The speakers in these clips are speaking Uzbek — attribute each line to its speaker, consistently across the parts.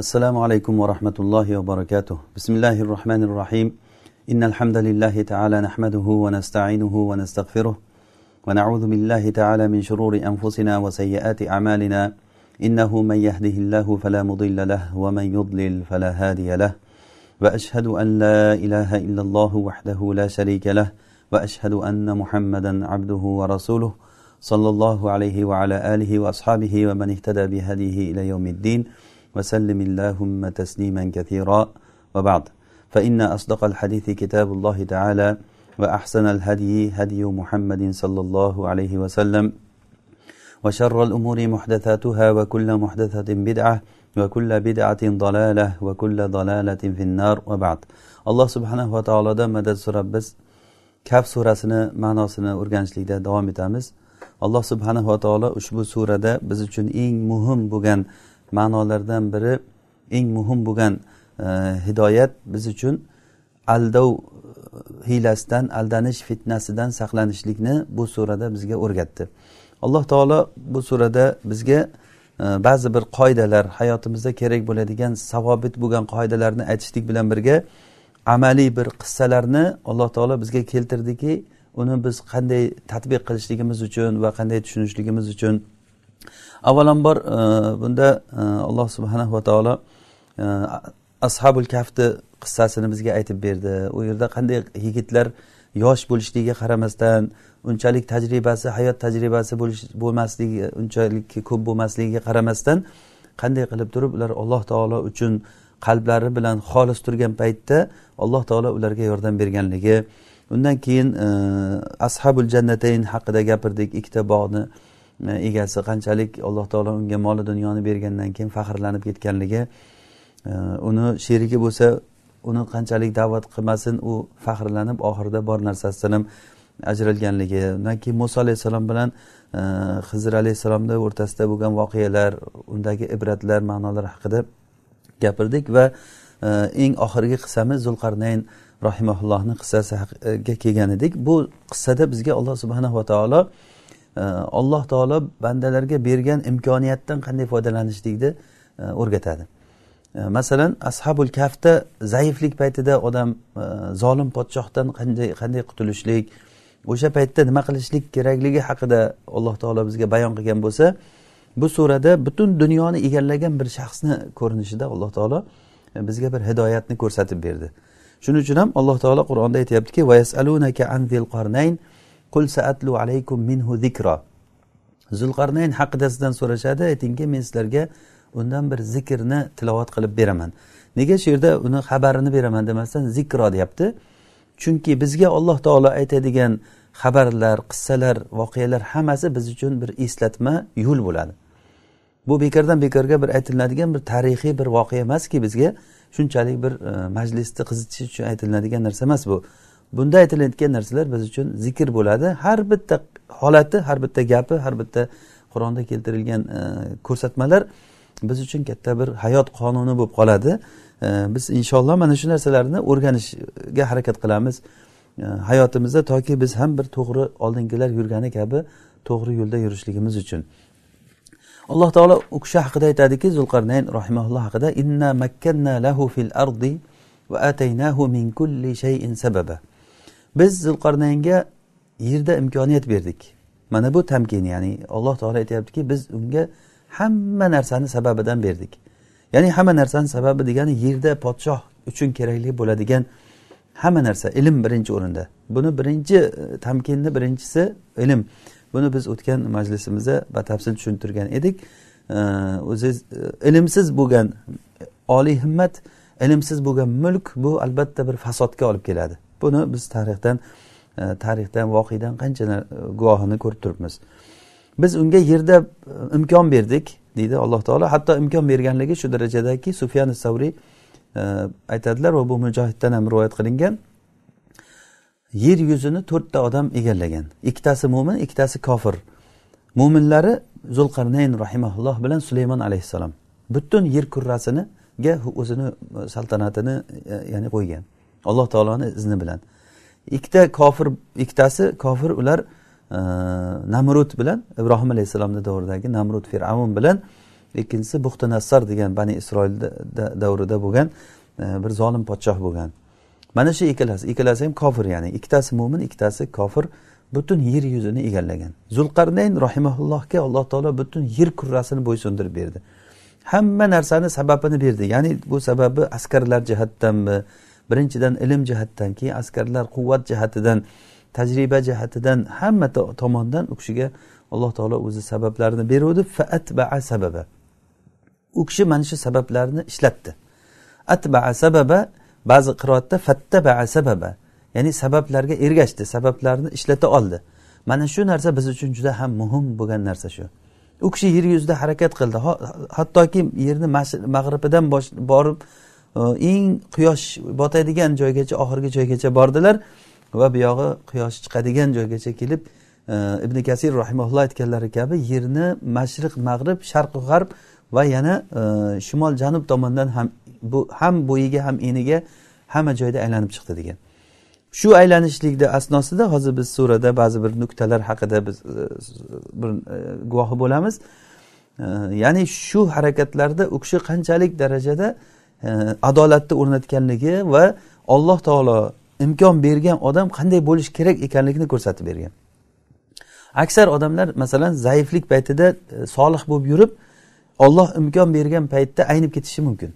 Speaker 1: السلام عليكم ورحمة الله وبركاته. بسم الله الرحمن الرحيم. إن الحمد لله تعالى نحمده ونستعينه ونستغفره ونعوذ بالله تعالى من شرور أنفسنا وسيئات أعمالنا. إنه من يهده الله فلا مضل له ومن يضلل فلا هادي له. وأشهد أن لا إله إلا الله وحده لا شريك له. وأشهد أن محمدا عبده ورسوله صلى الله عليه وعلى آله وأصحابه ومن اهتدى بهديه إلى يوم الدين. وسلم اللهم تسليما كثيرا. وبعد. فإن أصدق الحديث كتاب الله تعالى وأحسن الهدي هدي محمد صلى الله عليه وسلم وشر الأمور محدثاتها وكل محدثة بدعة وكل بدعة ضلالة وكل ضلالة في النار. وبعد. subhanahu va taolodan madad so'rab biz kaf surasini ma'nosini o'rganishlikda davom etamiz alloh subhanahu va taolo ushbu surada biz uchun eng muhim bo'lgan ma'nolardan biri eng muhim bo'lgan e, hidoyat biz uchun aldov e, hiylasidan aldanish fitnasidan saqlanishlikni bu surada bizga o'rgatdi. Alloh taolo bu surada bizga e, ba'zi bir qoidalar hayotimizda kerak bo'ladigan savobit bo'lgan qoidalarni aytishlik bilan birga amaliy bir qissalarni alloh taolo bizga keltirdiki uni biz qanday tadbiq qilishligimiz uchun va qanday tushunishligimiz uchun avvalambor e, bunda e, alloh subhanahu va taolo e, ashabul kafni qissasini bizga aytib berdi. U yerda qanday yigitlar yosh bo'lishligiga qaramasdan unchalik tajribasi hayot tajribasi bo'lmasligi unchalik ko'p bo'lmasligiga qaramasdan qanday qilib turib ular alloh taolo uchun qalblari bilan xolis turgan paytda alloh taolo ularga yordam berganligi. Undan keyin ashabul jannatayn haqida gapirdik ikkita bog'ni. E, egasi qanchalik alloh taolo unga moli dunyoni bergandan keyin faxrlanib ketganligi e, uni sherigi bo'lsa uni qanchalik da'vat qilmasin u faxrlanib oxirida bor narsasidan ham ajralganligi. Undan keyin muso alayhissalom bilan e, hizr alayhissalomni o'rtasida bo'lgan voqealar undagi ibratlar ma'nolar haqida gapirdik va eng oxirgi qissamiz zulqarnayn rahimaullohni qissasiga kelgan edik. Bu qissada bizga alloh subhanahu va taolo alloh taolo bandalarga bergan imkoniyatdan qanday foydalanishlikni e, o'rgatadi. Masalan ashabul kafda zaiflik paytida odam e, zolim podshohdan qanday qanday qutulishlik o'sha paytda nima qilishlik kerakligi haqida alloh taolo bizga bayon qilgan bo'lsa bu surada butun dunyoni egallagan bir shaxsni ko'rinishida alloh taolo e, bizga bir hidoyatni ko'rsatib berdi. Shuning uchun ham alloh taolo qur'onda aytyaptiki zulqarnayn haqida sizdan so'rashadi aytingki men sizlarga undan bir zikrni tilovat qilib beraman. Nega shu yerda uni xabarini beraman demasdan zikro deyapti. Chunki bizga alloh taolo aytadigan xabarlar qissalar voqealar hammasi biz uchun bir eslatma yo'l bo'ladi. Bu bekordan bekorga bir aytilinadigan bir tarixiy bir voqea emaski bizga. Shunchalik bir e, majlisni qizitish uchun aytilinadigan narsa emas bu. Bunda aytilayotgan narsalar biz uchun zikr bo'ladi. Har bitta holati har bitta gapi har bitta qur'onda keltirilgan e, ko'rsatmalar biz uchun katta bir hayot qonuni bo'lib qoladi. E, biz inshaalloh mana shu narsalarni o'rganishga harakat qilamiz. E, hayotimizda toki biz ham bir to'g'ri oldingilar yurgani kabi to'g'ri yo'lda yurishligimiz uchun. Alloh taolo u kishi haqida aytadiki zulqarnayn rahimaulloh haqida inna makkanna lahu fil ardi va ataynahu min kulli shayin sababa. Biz zulqarnaynga yerda imkoniyat berdik. Mana bu tamkin ya'ni alloh taolo aytyaptiki biz unga hamma narsani sababidan berdik. Ya'ni hamma narsani sababi degani yerda podshoh uchun kerakli bo'ladigan hamma narsa ilm birinchi o'rinda. Buni birinchi e, tamkinni birinchisi ilm. Buni biz o'tgan majlisimizda batafsil tushuntirgan edik. E, O'zi e, ilmsiz bo'lgan oliy himmat ilmsiz bo'lgan mulk bu albatta bir fasodga olib keladi. Buni biz tarixdan e, tarixdan voqedan qancha e, guvohini ko'rib turibmiz. Biz unga yerda e, imkon berdik deydi alloh taolo. Hatto imkon berganligi shu darajadaki sufyan savriy aytadilar va bu mujohiddan ham rivoyat qilingan. Yer yuzini to'rtta odam egallagan. Ikkitasi mo'min ikkitasi kofir. Mo'minlari zulqarnayn rahimaulloh bilan sulaymon alayhissalom. Butun yer kurrasiniga o'zini saltanatini ya'ni qo'ygan. Alloh taoloni izni bilan. Ikkita kofir ikkitasi kofir ular e, namrud bilan ibrohim alayhissalomni davridagi namrud fir'avn bilan ikkinchisi buxti nassar degan bani isroil davrida bo'lgan e, bir zolim podshoh bo'lgan. Mana shu ikkalasi ikkalasi ham kofir ya'ni. Ikkitasi mo'min ikkitasi kofir butun yer yuzini egallagan. Zulqarnayn rohimaullohga alloh taolo butun yer kurrasini bo'ysundirib berdi. Hamma narsani sababini berdi. Ya'ni bu sababi askarlar jihatdanmi birinchidan ilm jihatdan keyin askarlar quvvat jihatidan tajriba jihatidan hamma tomondan u kishiga alloh taolo o'zi sabablarini beruvdi. Faatbaa sababa u kishi mana shu sabablarni ishlatdi. Atbaa sababa ba'zi qiroatda fattabaa sababa ya'ni sabablarga ergashdi sabablarni ishlata oldi. Mana shu narsa biz uchun juda ham muhim bo'lgan narsa shu. U kishi yer yuzida harakat qildi. Hattoki yerni mag'ribidan borib eng quyosh botadigan joygacha oxirgi joygacha bordilar va buyog'i quyosh chiqadigan joygacha kelib ibn kasir rahimaulloh aytganlari kabi yerni mashriq mag'rib sharqu g'arb va yana shimol janub tomondan ham bu ham bo'yiga ham eniga hamma joyda aylanib chiqdi degan. Shu aylanishlikni asnosida hozir biz surada ba'zi bir nuqtalar haqida biz bir guvohi bo'lamiz. Ya'ni shu harakatlarda u kishi qanchalik darajada adolatni o'rnatganligi va alloh taolo imkon bergan odam qanday bo'lishi kerak ekanligini ko'rsatib bergan. Aksar odamlar masalan zaiflik paytida e, solih bo'lib yurib olloh imkon bergan paytda aynib ketishi mumkin.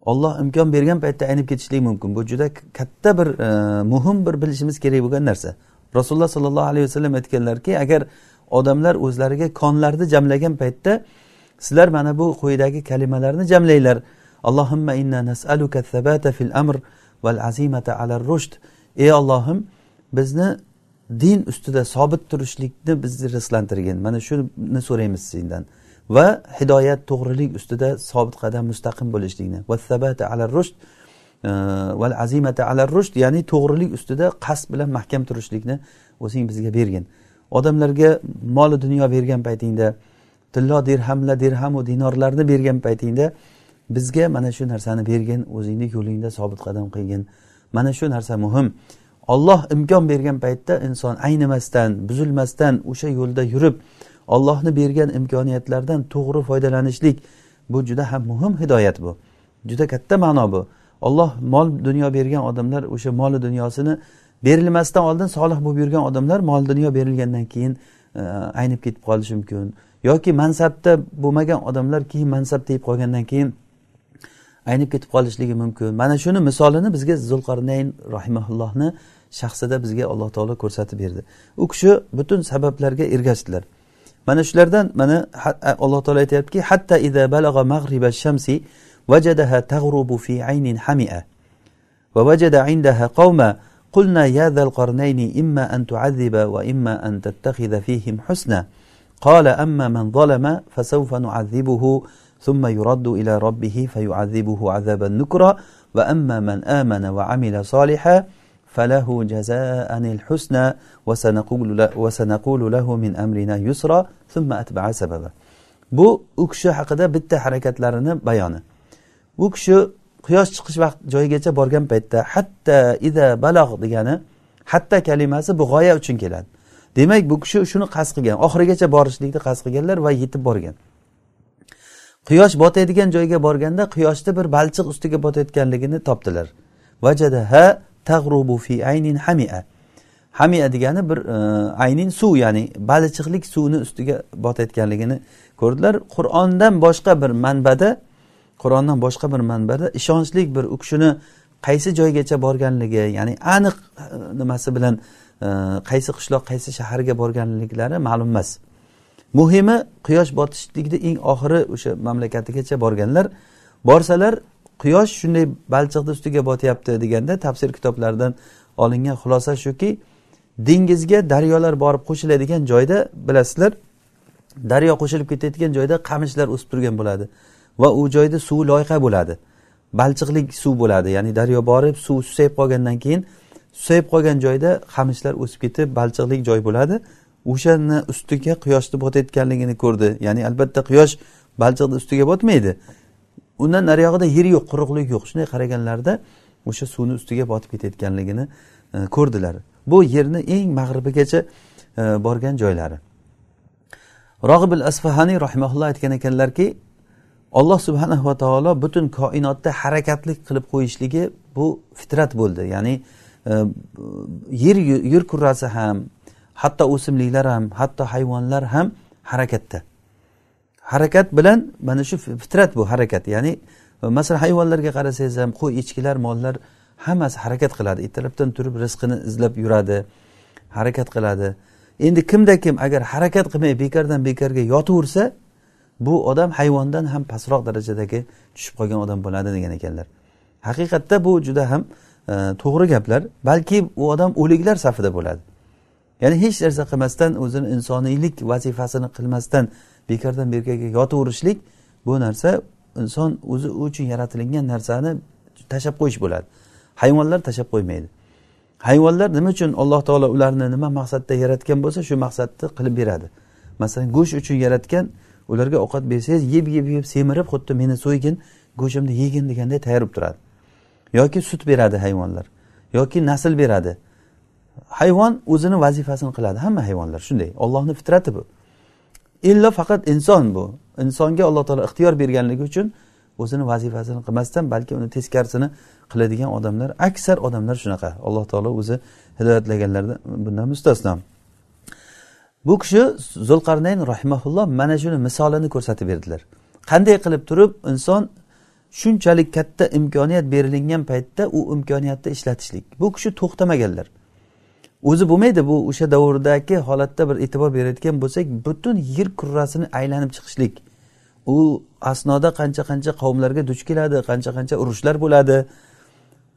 Speaker 1: Olloh imkon bergan paytda aynib ketishligi mumkin. Bu juda katta bir e, muhim bir bilishimiz kerak bo'lgan narsa. Rasululloh sollallohu alayhi vasallam aytganlarki agar odamlar o'zlariga konlarni jamlagan paytda sizlar mana bu quyidagi kalimalarni jamlanglar. Allohimma inna nasaluka sabata fil amr val azimata ala rushd. Ey ollohim bizni din ustida sobit turishlikni bizni rizqlantirgin. Mana shuni so'raymiz sendan. Va hidoyat to'g'rilik ustida sobit qadam mustaqim bo'lishlikni. Ala rushd e, val azimata ala rushd ya'ni to'g'rilik ustida qasd bilan mahkam turishlikni o'zing bizga bergin. Odamlarga moli dunyo bergan paytingda tillo dirhamla dirhamu dinorlarni bergan paytingda bizga mana shu narsani bergin o'zingni yo'lingda sobit qadam qilgin. Mana shu narsa muhim. Olloh imkon bergan paytda inson aynimasdan buzilmasdan o'sha yo'lda yurib ollohni bergan imkoniyatlardan to'g'ri foydalanishlik bu juda ham muhim hidoyat bu. Juda katta ma'no bu. Olloh mol dunyo bergan odamlar o'sha moli dunyosini berilmasdan oldin solih bo'lib yurgan odamlar mol dunyo berilgandan keyin e, aynib ketib qolishi mumkin. Yoki mansabda bo'lmagan odamlar keyin mansab tegib qolgandan keyin aynib ketib qolishligi mumkin mana shuni misolini bizga zulqarnayn rahimaullohni shaxsida bizga alloh taolo ko'rsatib berdi u kishi butun sabablarga ergashdilar mana shulardan mana alloh taolo aytyaptiki hatta ida balag'a mag'riba shamsi وجدها تغرب في عين حمئة ووجد عندها قوما قلنا يا ذا القرنين إما أن تعذب وإما أن تتخذ فيهم حسنا قال أما من ظلم فسوف نعذبه ثم يرد إلى ربه فيعذبه عذابا نكرا وأما من آمن وعمل صالحا فله جزاء الحسنى وسنقول, وسنقول له من أمرنا يسرا ثم أتبع سببا bu u kishi haqida bitta harakatlarini bayoni u kishi quyosh chiqish vaqt joyigacha borgan paytda hatta ida balog' degani hatta kalimasi bu g'oya uchun keladi demak bu kishi shuni qasd qilgan oxirigacha borishlikni qasd qilganlar va yetib borgan quyosh botadigan joyga borganda quyoshni bir balchiq ustiga botayotganligini topdilar. Vajadaha tag'rubu fi aynin hamia. Hamia degani bir e, aynin suv ya'ni balchiqlik suvni ustiga botayotganligini ko'rdilar. Qur'ondan boshqa bir manbada qur'ondan boshqa bir manbada ishonchli bir u kishini qaysi joygacha borganligi ya'ni aniq e, nimasi bilan e, qaysi qishloq qaysi shaharga borganliklari ma'lum emas. Muhimi quyosh botishlikni eng oxiri o'sha mamlakatigacha borganlar borsalar quyosh shunday balchiqni ustiga botyapti deganda tafsir kitoblaridan olingan xulosa shuki dengizga daryolar borib qo'shiladigan joyda bilasizlar daryo qo'shilib ketayotgan joyda qamishlar o'sib turgan bo'ladi va u joyda suv loyqa bo'ladi. Balchiqlik suv bo'ladi ya'ni daryo borib suv susayib qolgandan keyin susayib qolgan joyda qamishlar o'sib ketib balchiqlik joy bo'ladi. O'shani ustiga quyoshni botayotganligini ko'rdi. Ya'ni albatta quyosh balchiqni ustiga botmaydi. Undan nariyog'ida yer yo'q quruqlik yo'q. Shunday qaraganlarida o'sha suvni ustiga botib ketayotganligini e, ko'rdilar. Bu yerni eng mag'ribigacha e, borgan joylari. Rog'ibil asfahaniy rahimaulloh aytgan ekanlarki alloh subhanahu va taolo butun koinotda harakatlik qilib qo'yishligi bu fitrat bo'ldi. Ya'ni e, yer yer kurrasi ham hatto o'simliklar ham hatto hayvonlar ham harakatda. Harakat bilan mana shu fitrat bu harakat. Ya'ni masalan hayvonlarga qarasangiz ham qo'y echkilar mollar hammasi harakat qiladi. Ertalabdan turib rizqini izlab yuradi harakat qiladi. Endi kimda kim agar harakat qilmay bekordan bekorga yotaversa bu odam hayvondan ham pastroq darajadagi tushib qolgan odam bo'ladi degan ekanlar. Haqiqatda bu juda ham e, to'g'ri gaplar. Balki u odam o'liklar safida bo'ladi. Ya'ni hech narsa qilmasdan o'zini insoniylik vazifasini qilmasdan bekordan bekorga yotaverishlik bu narsa inson o'zi uchun yaratilingan narsani tashlab qo'yish bo'ladi. Hayvonlar tashlab qo'ymaydi. Hayvonlar nima uchun alloh taolo ularni nima maqsadda yaratgan bo'lsa shu maqsadni qilib beradi. Masalan go'sht uchun yaratgan ularga ovqat bersangiz yeb yeb yeb semirib xuddi meni so'ygin go'shtimni yegin deganday tayyor bo'lib turadi. Yoki sut beradi hayvonlar. Yoki nasl beradi. Hayvon o'zini vazifasini qiladi. Hamma hayvonlar shunday. Ollohni fitrati bu. Illo faqat inson bu. Insonga alloh taolo ixtiyor berganligi uchun o'zini vazifasini qilmasdan balki uni teskarisini qiladigan odamlar aksar odamlar shunaqa. Alloh taolo o'zi hidoyatlaganlardan bundan mustasno. Bu kishi zulqarnayn rahimaulloh mana shuni misolini ko'rsatib berdilar. Qanday qilib turib inson shunchalik katta imkoniyat berilingan paytda u imkoniyatni ishlatishlik. Bu kishi to'xtamaganlar. O'zi bo'lmaydi bu o'sha davrdagi holatda bir e'tibor berayotgan bo'lsak butun yer kurrasini aylanib chiqishlik. U asnoda qancha qancha qavmlarga duch keladi qancha qancha urushlar bo'ladi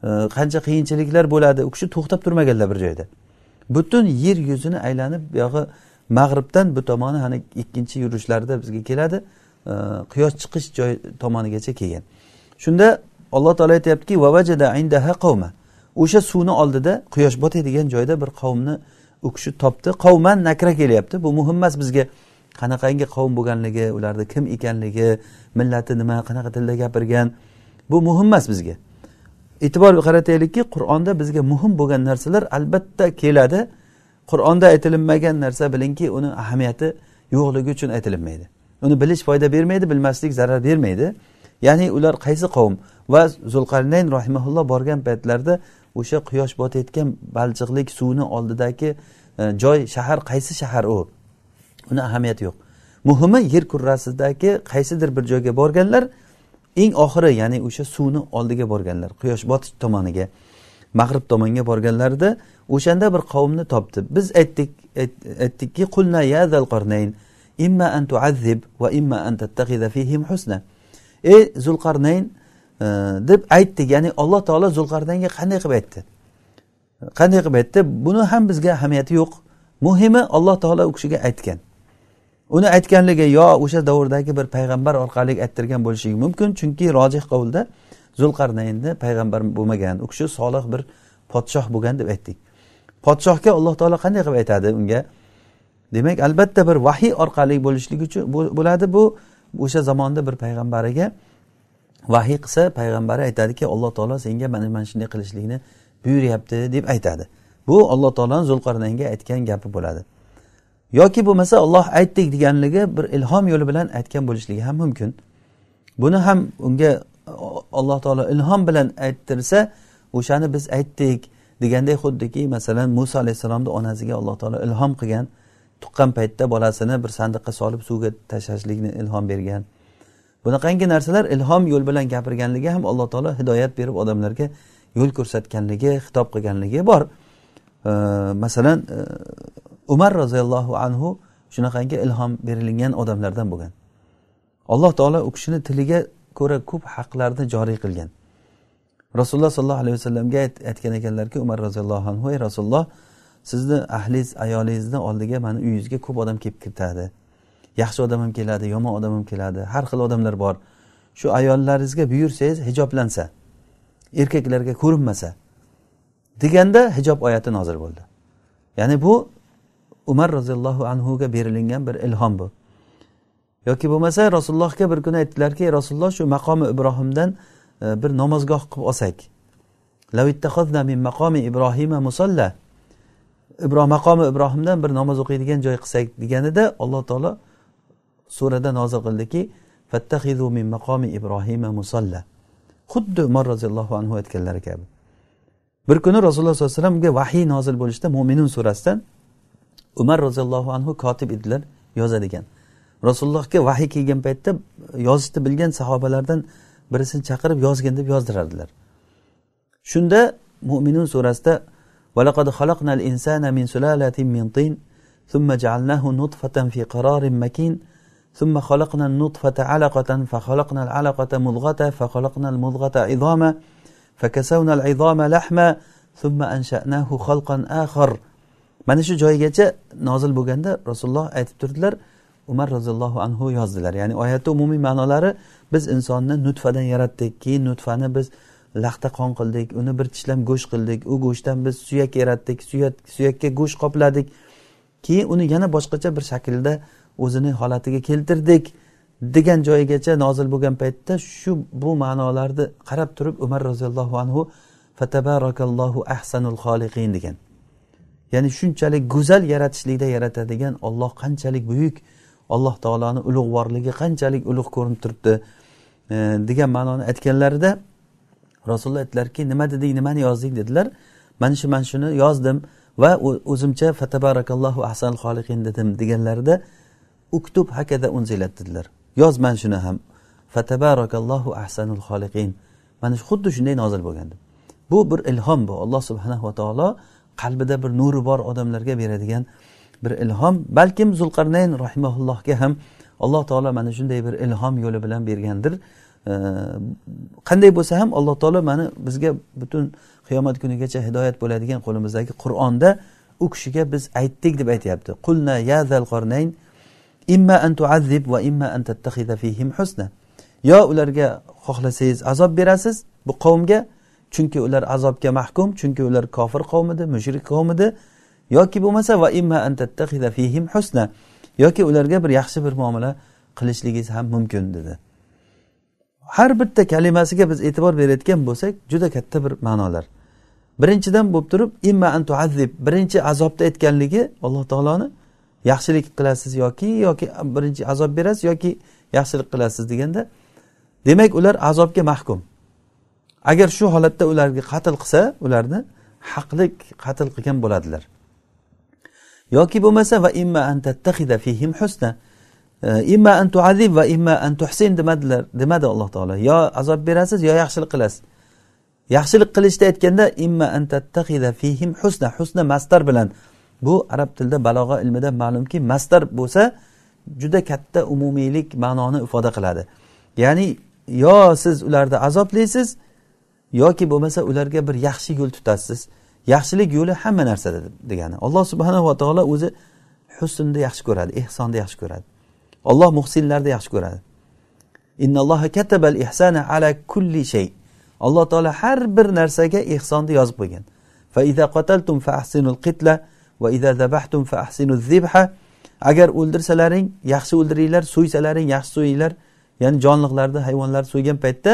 Speaker 1: e, qancha qiyinchiliklar bo'ladi u kishi to'xtab turmaganlar bir joyda. Butun yer yuzini aylanib buyog'i mag'ribdan bu tomoni hani ikkinchi yurishlarida bizga keladi e, quyosh chiqish joy tomonigacha kelgan. Shunda alloh taolo aytyaptiki o'sha suvni oldida quyosh botadigan joyda bir qavmni u kishi topdi. Qavman nakra kelyapti. Bu muhim emas bizga qanaqangi qavm bo'lganligi ularni kim ekanligi millati nima qanaqa tilda gapirgan bu muhim emas bizga. E'tibor qarataylikki qur'onda bizga muhim bo'lgan narsalar albatta keladi. Qur'onda aytilinmagan narsa bilingki uni ahamiyati yo'qligi uchun aytilinmaydi. Uni bilish foyda bermaydi bilmaslik zarar bermaydi. Ya'ni ular qaysi qavm? Va zulqarnayn rahimaulloh borgan paytlarida o'sha quyosh botayotgan balchiqlik suvni oldidagi e, joy shahar qaysi shahar u? Uni ahamiyati yo'q. Muhimi yer kurrasidagi qaysidir bir joyga borganlar eng oxiri ya'ni o'sha suvni oldiga borganlar quyosh botish tomoniga mag'rib tomonga borganlarida o'shanda bir qavmni topdi. Biz aytdik aytdikki qulna ya qarnayn imma an tuazzib va imma an tattaxiza fihim husna. Ey zulqarnayn deb aytdi. Ya'ni alloh taolo zulqardanga qanday qilib aytdi? Qanday qilib aytdi? Buni ham bizga ahamiyati yo'q. Muhimi alloh taolo u kishiga aytgan. Uni aytganligi yo o'sha davrdagi bir payg'ambar orqali ayttirgan bo'lishi mumkin. Chunki rojih qovulda zulqarnaynni payg'ambar bo'lmagan u kishi solih bir podshoh bo'lgan deb aytdik. Podshohga alloh taolo qanday qilib aytadi unga? Demak albatta bir vahiy orqali bo'lishligi uchun bo'ladi bu o'sha zamonda bir payg'ambariga vahiy qilsa payg'ambari aytadiki alloh taolo senga mana mana shunday qilishlikni buyuryapti deb aytadi. Bu alloh taoloni zulqarnaynga aytgan gapi bo'ladi. Yoki bo'lmasa olloh aytdik deganligi bir ilhom yo'li bilan aytgan bo'lishligi ham mumkin. Buni ham unga alloh taolo ilhom bilan ayttirsa o'shani biz aytdik deganday xuddiki masalan muso alayhissalomni onasiga alloh taolo ilhom qilgan tuqqan paytda bolasini bir sandiqqa solib suvga tashlashlikni ilhom bergan. Bunaqangi narsalar ilhom yo'l bilan gapirganligi ham alloh taolo hidoyat berib odamlarga yo'l ko'rsatganligi xitob qilganligi bor. Masalan e, umar roziyallohu anhu shunaqangi ilhom berilgan odamlardan bo'lgan. Alloh taolo u kishini tiliga ko'ra ko'p haqlarni joriy qilgan. Rasululloh sollallohu alayhi vasallamga aytgan ekanlarki umar roziyallohu anhu ey rasululloh sizni ahlingiz ayolingizni oldiga mani uyingizga ko'p odam kelib kiritadi. Yaxshi odam ham keladi yomon odam ham keladi. Har xil odamlar bor. Shu ayollaringizga buyursangiz hijoblansa erkaklarga ko'rinmasa deganda hijob oyati nozil bo'ldi. Ya'ni bu umar roziyallohu anhuga berilingan bir ilhom bu. Yoki bo'lmasa rasulullohga bir kuni aytdilarki rasululloh shu maqomi ibrohimdan e, bir namozgoh qilib olsak. Min maqomi ibrohima musalla. Ibrohim maqomi ibrohimdan bir namoz o'qiydigan joy qilsak deganida alloh taolo surada nozil qildiki fattahizu min maqomi ibrohima musalla xuddi umar roziyallohu anhu aytganlari kabi bir kuni rasululloh sollallohu alayhi vasallamga vahiy nozil bo'lishda mo'minun surasidan umar roziyallohu anhu kotib edilar yozadigan rasulullohga vahiy kelgan paytda yozishni bilgan sahobalardan birisini chaqirib yozgin deb yozdirardilar shunda mo'minun surasida ولقد خلقنا الإنسان من سلالة من طين ثم جعلناه نطفة في قرار مكين ثم خلقنا النطفة علقة فخلقنا العلقة مضغة فخلقنا المضغة عظاما فكسونا العظام لحما ثم أنشأناه خلقا آخر mana shu joygacha nozil bo'lganda rasululloh aytib turdilar umar roziyallohu anhu yozdilar ya'ni oyatni umumiy ma'nolari biz insonni nutfadan yaratdik keyin nutfani biz laxta qon qildik uni bir tishlam go'sht qildik u go'shtdan biz suyak yaratdik suyak suyakka go'sht qopladik keyin uni yana boshqacha bir shaklda o'zini holatiga keltirdik degan joyigacha nozil bo'lgan paytda shu bu ma'nolarni qarab turib umar roziyallohu anhu fatabarakallohu ahsanul xoliqin degan. Ya'ni shunchalik go'zal yaratishlikda yaratadigan olloh qanchalik buyuk alloh taoloni ulug'vorligi qanchalik ulug' ko'rinib turibdi e, degan ma'noni aytganlarida rasululloh aytdilarki nima deding nimani yozding dedilar. Mana shu mana shuni yozdim va o'zimcha fatabarakallohu ahsanul xoliqin dedim deganlarida uktub hakada unzilat dedilar yoz mana shuni ham. Fatabarakallohu ahsanul xoliqin mana xuddi shunday nozil bo'lgan bu bir ilhom bu. Alloh subhanahu va taolo qalbida bir nuri bor odamlarga beradigan bir ilhom. Balkim zulqarnayn rahimaullohga ham alloh taolo mana shunday bir ilhom yo'li bilan bergandir. Qanday bo'lsa ham alloh taolo mana bizga butun qiyomat kunigacha hidoyat bo'ladigan qo'limizdagi qur'onda u kishiga biz aytdik deb aytyapti. Qulna ya zal qornayn imma an tuazzib va imma an tattaxiza fihim husna. Yo ularga xohlasangiz azob berasiz bu qavmga chunki ular azobga mahkum chunki ular kofir qavm edi mushrik qavm edi yoki bo'lmasa va imma an tattaxiza fihim husna yoki ularga bir yaxshi bir muomala qilishligingiz ham mumkin dedi. Har bitta kalimasiga biz e'tibor berayotgan bo'lsak juda katta bir ma'nolar. Birinchidan bo'lib turib imma an tuazzib birinchi azobda aytganligi alloh taoloni yaxshilik qilasiz yoki yoki birinchi azob berasiz yoki yaxshilik qilasiz deganda demak ular azobga mahkum. Agar shu holatda ularga qatl qilsa ularni haqlik qatl qilgan bo'ladilar. Yoki bo'lmasa va imma an fihim husna e, imma an tuazib va imma an tuhsin demadilar demadi alloh taolo. Yo azob berasiz yo yaxshilik qilasiz. Yaxshilik qilishda aytganda imma an fihim husna husna mastar bilan bu arab tilida balog'a ilmida ma'lumki mastar bo'lsa juda katta umumiylik ma'noni ifoda qiladi. Ya'ni yo siz ularni azoblaysiz yoki bo'lmasa ularga bir yaxshi yo'l tutasiz. Yaxshilik yo'li hamma narsada degani. Alloh subhanava taolo o'zi husnni yaxshi ko'radi ehsonni yaxshi ko'radi. Olloh muhsinlarni yaxshi ko'radi. Innalloha katabal ihsana ala kulli shay. Alloh taolo har bir narsaga ehsonni yozib qo'ygan. Fa iza qataltum fa ahsinul qitla va iza zabahtum fa ahsinuz zibha agar o'ldirsalaring yaxshi o'ldiringlar so'ysalaring yaxshi so'yinglar ya'ni jonliqlarni hayvonlarni so'ygan paytda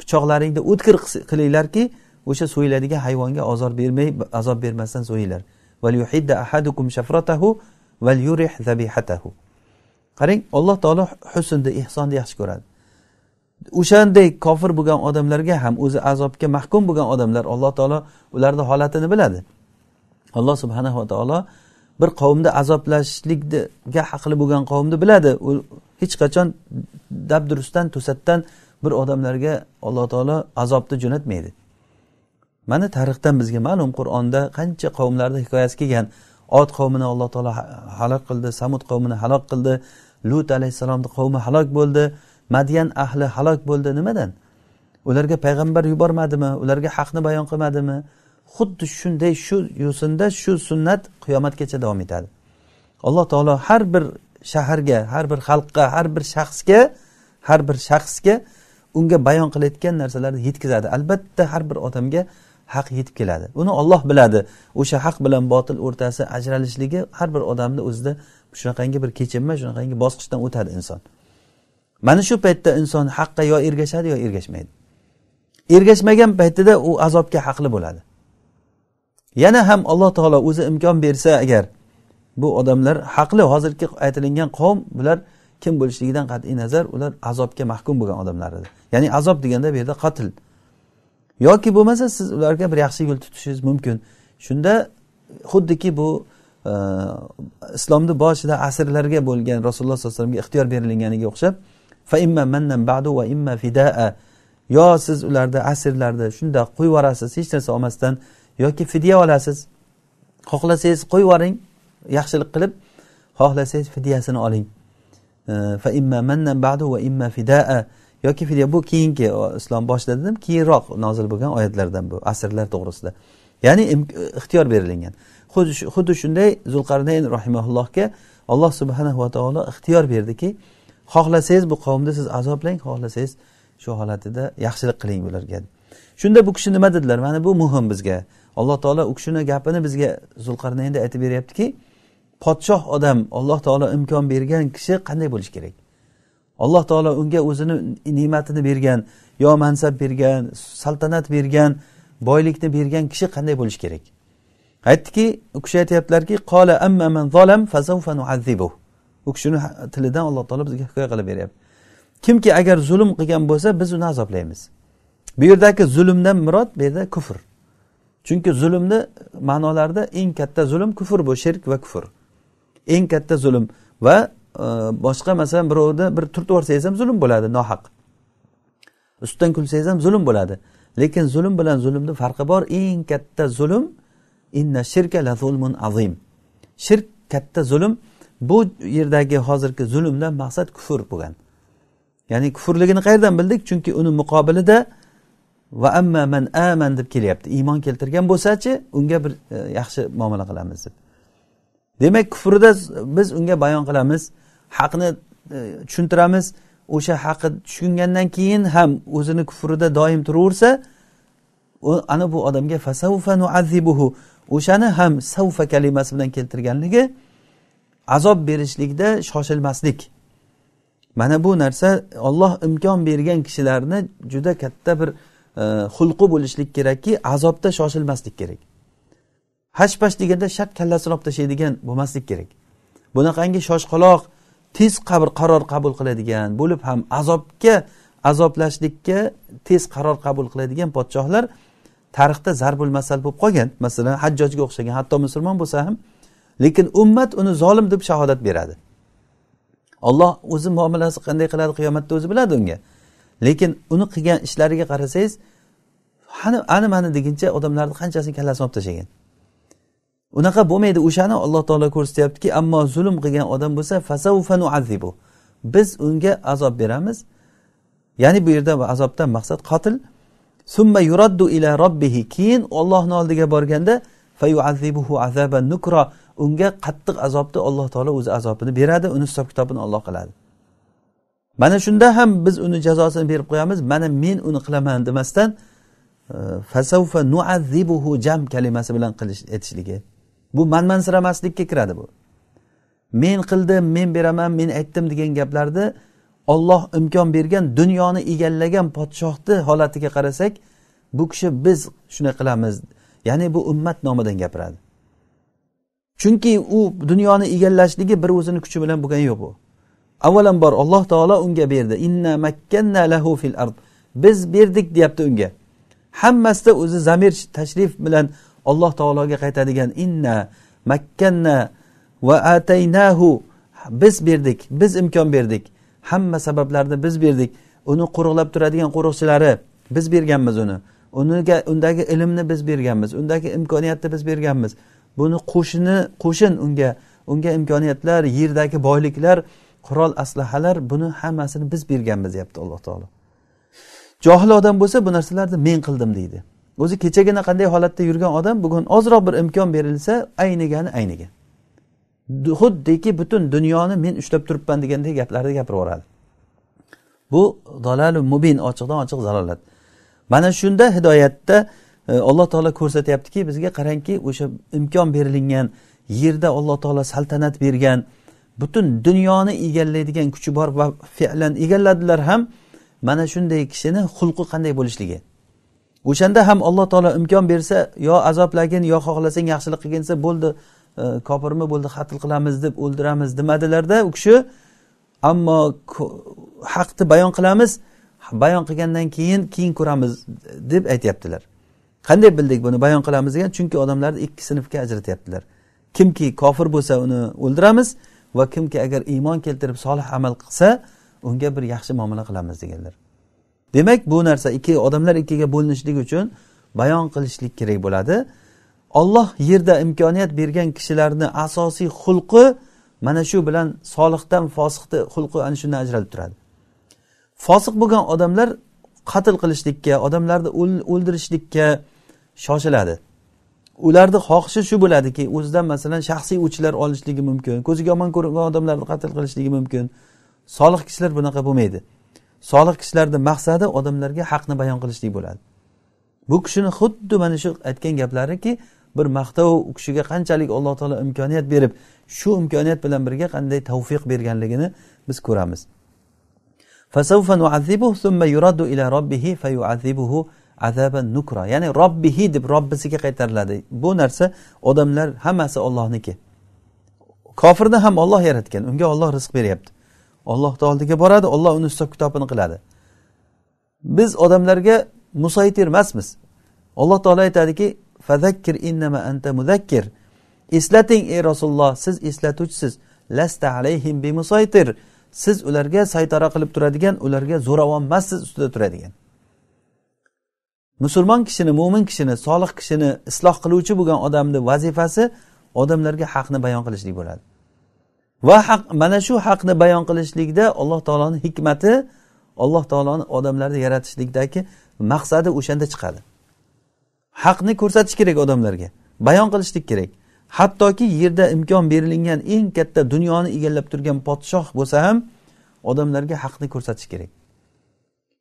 Speaker 1: pichoqlaringni o'tkir qilinglarki o'sha so'yiladigan hayvonga ozor bermay azob bermasdan so'yinglar ahadukum zabihatahu qarang alloh taolo husnni ehsonni yaxshi ko'radi. O'shanday kofir bo'lgan odamlarga ham o'zi azobga mahkum bo'lgan odamlar alloh taolo ularni holatini biladi. Alloh subhanava taolo bir qavmni azoblashlikga haqli bo'lgan qavmni biladi. U hech qachon dabdurustdan to'satdan bir odamlarga alloh taolo azobni jo'natmaydi. Mana tarixdan bizga ma'lum qur'onda qancha qavmlarni hikoyasi kelgan. Ot qavmini alloh taolo halok qildi samud qavmini halok qildi lut alayhissalomni qavmi halok bo'ldi madyan ahli halok bo'ldi. Nimadan? Ularga payg'ambar yubormadimi? Ularga haqni bayon qilmadimi? Xuddi shunday shu yo'sinda shu sunnat qiyomatgacha davom etadi. Alloh taolo har bir shaharga har bir xalqqa har bir shaxsga har bir shaxsga unga bayon qilayotgan narsalarni yetkazadi. Albatta har bir odamga haq yetib keladi. Uni olloh biladi. O'sha haq bilan botil o'rtasi ajralishligi har bir odamni o'zida shunaqangi bir kechinma shunaqangi bosqichdan o'tadi inson. Mana shu paytda inson haqqa yo ergashadi yo ergashmaydi. Ergashmagan paytida u azobga haqli bo'ladi. Yana ham alloh taolo o'zi imkon bersa agar bu odamlar haqli hozirgi aytilingan qavm bular kim bo'lishligidan qat'iy nazar ular azobga mahkum bo'lgan odamlar edi. Ya'ni azob deganda bu yerda qatl. Yoki bo'lmasa siz ularga bir yaxshi yo'l tutishingiz mumkin. Shunda xuddiki bu e, islomni boshida asrlarga bo'lgan rasululloh sollallohu alayhi vasallamga ixtiyor berilganiga o'xshab fa imma mannan ba'du va imma fidaa. Yo siz ularni asrlarni shundoq qo'yib yuborasiz hech narsa olmasdan yoki fidya olasiz. Xohlasangiz qo'yib yuboring yaxshilik qilib xohlasangiz fidyasini oling. Fa imma mannan ba'du va imma fidaa. Yoki fidya bu keyingi islom boshida dedim keyinroq nozil bo'lgan oyatlardan bu asrlar to'g'risida. Ya'ni ixtiyor berilgan. Xuddi shunday zulqarnayn rahimaullohga alloh subhanahu va taolo ixtiyor berdiki xohlasangiz bu qavmni siz azoblang xohlasangiz shu holatida yaxshilik qiling bularga. Shunda bu kishi nima dedilar? Mana bu muhim bizga. Alloh taolo u kishini gapini bizga zulqarnaynda aytib beryaptiki podshoh odam alloh taolo imkon bergan kishi qanday bo'lishi kerak? Alloh taolo unga o'zini ne'matini bergan yo mansab bergan saltanat bergan boylikni bergan kishi qanday bo'lishi kerak? Aytdiki u kishi aytyaptilarki qola amma man zolam fasawfa u kishini tilidan alloh taolo bizga hikoya qilib beryapti. Kimki agar zulm qilgan bo'lsa biz uni azoblaymiz. Bu yerdagi zulmdan murod bu yerda kufr. Chunki zulmni ma'nolarida eng katta zulm kufr bu shirk va kufr. Eng katta zulm va e, boshqa masalan birovni bir turtib yuborsangiz ham zulm bo'ladi nohaq. Ustidan kulsangiz ham zulm bo'ladi. Lekin zulm bilan zulmni farqi bor. Eng katta zulm inna shirka la zulmun azim. Shirk katta zulm bu yerdagi hozirgi zulmdan maqsad kufr bo'lgan. Ya'ni kufrligini qayerdan bildik? Chunki uni muqobilida va amma man aman deb kelyapti. Iymon keltirgan bo'lsachi unga bir e, yaxshi muomala qilamiz deb. Demak kufrida biz unga bayon qilamiz. Haqni e, tushuntiramiz. O'sha haqni tushungandan keyin ham o'zini kufrida doim turaversa ana bu odamga fasavfa nuazibuhu. O'shani ham savfa kalimasi bilan keltirganligi azob berishlikda shoshilmaslik. Mana bu narsa olloh imkon bergan kishilarni juda katta bir E, xulqi bo'lishlik kerakki azobda shoshilmaslik kerak. Hash pash deganda shart kallasini olib tashlaydigan bo'lmaslik kerak. Bunaqangi shoshqaloq tez qabr qaror qabul qiladigan bo'lib ham azobga azoblashlikka tez qaror qabul qiladigan podshohlar tarixda zarbul masal bo'lib qolgan. Masalan hajjojga o'xshagan hatto musulmon bo'lsa ham lekin ummat uni zolim deb shahodat beradi. Olloh o'zi muomalasi qanday qiladi qiyomatda o'zi biladi unga. Lekin uni qilgan ishlariga qarasangiz hani ani mani deguncha odamlarni qanchasini kallasini olib tashlagan. Unaqa bo'lmaydi o'shani alloh taolo ko'rsatyaptiki ammo zulm qilgan odam bo'lsa fasavfanuazibu biz unga azob beramiz. Ya'ni bu yerda azobdan maqsad qotil. Summa yuraddu ila robbihi keyin ollohni oldiga borganda fayuazibuhu azaban nukro unga qattiq azobni alloh taolo o'zi azobini beradi uni hisob kitobini olloh qiladi. Mana shunda ham biz uni jazosini berib qo'yamiz. Mana men uni qilaman demasdan e, fasavfa nuazibuhu jam kalimasi bilan qilish aytishligi bu manmansiramaslikka kiradi bu. Men qildim men beraman men aytdim degan gaplarni olloh imkon bergan dunyoni egallagan podshohni holatiga qarasak bu kishi biz shunday qilamiz. Ya'ni bu ummat nomidan gapiradi. Chunki u dunyoni egallashligi bir o'zini kuchi bilan bo'lgani yo'q bu. Avvalambor alloh taolo unga berdi. Inna makkanna lahu fil ard. Biz berdik deyapti unga. Hammasida o'zi zamir tashrif bilan alloh taologa qaytadigan inna makkanna va ataynahu. Biz berdik biz imkon berdik. Hamma sabablarni biz berdik. Uni qo'riqlab turadigan qo'riqchilari biz berganmiz uni. Uniga undagi ilmni biz berganmiz undagi imkoniyatni biz berganmiz. Buni qo'shini qo'shin unga unga imkoniyatlar yerdagi boyliklar qurol aslahalar buni hammasini biz berganmiz deyapti alloh taolo. Johil odam bo'lsa bu narsalarni men qildim deydi. O'zi kechagina qanday holatda yurgan odam bugun ozroq bir imkon berilsa aynigani aynigan xuddiki butun dunyoni men ushlab turibman deganday gaplarni gapirib yuboradi bu dalalu mubin ochiqdan ochiq zalolat. Mana shunda hidoyatda e, alloh taolo ko'rsatyaptiki bizga qarangki o'sha imkon berilingan yerda alloh taolo saltanat bergan butun dunyoni egallaydigan kuchi bor va fe'lan egalladilar ham mana shunday kishini xulqi qanday bo'lishligi. O'shanda ham alloh taolo imkon bersa yo azoblagin yo xohlasang yaxshilik qilgin desa bo'ldi e, kofirmi bo'ldi qatl qilamiz deb o'ldiramiz demadilarda u kishi ammo haqni bayon qilamiz bayon qilgandan keyin keyin ko'ramiz deb aytyaptilar. Qanday bildik buni bayon qilamiz degan? Chunki odamlarni ikki sinfga ajratyaptilar. Kimki kofir bo'lsa uni o'ldiramiz va kimki agar iymon keltirib solih amal qilsa unga bir yaxshi muomala qilamiz deganlar. Demak bu narsa ikki odamlar ikkiga bo'linishligi uchun bayon qilishlik kerak bo'ladi. Olloh yerda imkoniyat bergan kishilarni asosiy xulqi mana shu bilan solihdan fosiqni xulqi ana shundan ajralib turadi. Fosiq bo'lgan odamlar qatl qilishlikka odamlarni o'ldirishlikka shoshiladi. Ularni xohishi shu bo'ladiki o'zidan masalan shaxsiy o'chlar olishligi mumkin ko'ziga yomon ko'ringan odamlarni qatl qilishligi mumkin. Solih kishilar bunaqa bo'lmaydi. Solih kishilarni maqsadi odamlarga haqni bayon qilishlik bo'ladi. Bu kishini xuddi mana shu aytgan gaplariki bir maqtov u kishiga qanchalik alloh taolo imkoniyat berib shu imkoniyat bilan birga qanday tavfiq berganligini biz ko'ramiz. Azaba nukro ya'ni robbihi deb robbisiga qaytariladi. Bu narsa odamlar hammasi ollohniki kofirni ham olloh yaratgan. Unga olloh rizq beryapti. Ollohni oldiga boradi olloh uni hisob kitobini qiladi. Biz odamlarga musaytir emasmiz. Alloh taolo aytadiki fazakkir innama anta muzakkir. Eslating ey rasululloh siz eslatuvchisiz. Lasta alayhim bimusaytir. Siz ularga saytara qilib turadigan ularga zo'ravon emassiz ustida turadigan. Musulmon kishini mo'min kishini solih kishini isloh qiluvchi bo'lgan odamni vazifasi odamlarga haqni bayon qilishlik bo'ladi. Va haq mana shu haqni bayon qilishlikda alloh taoloni hikmati alloh taoloni odamlarni yaratishlikdagi maqsadi o'shanda chiqadi. Haqni ko'rsatish kerak odamlarga bayon qilishlik kerak. Hattoki yerda imkon berilingan eng katta dunyoni egallab turgan podshoh bo'lsa ham odamlarga haqni ko'rsatish kerak.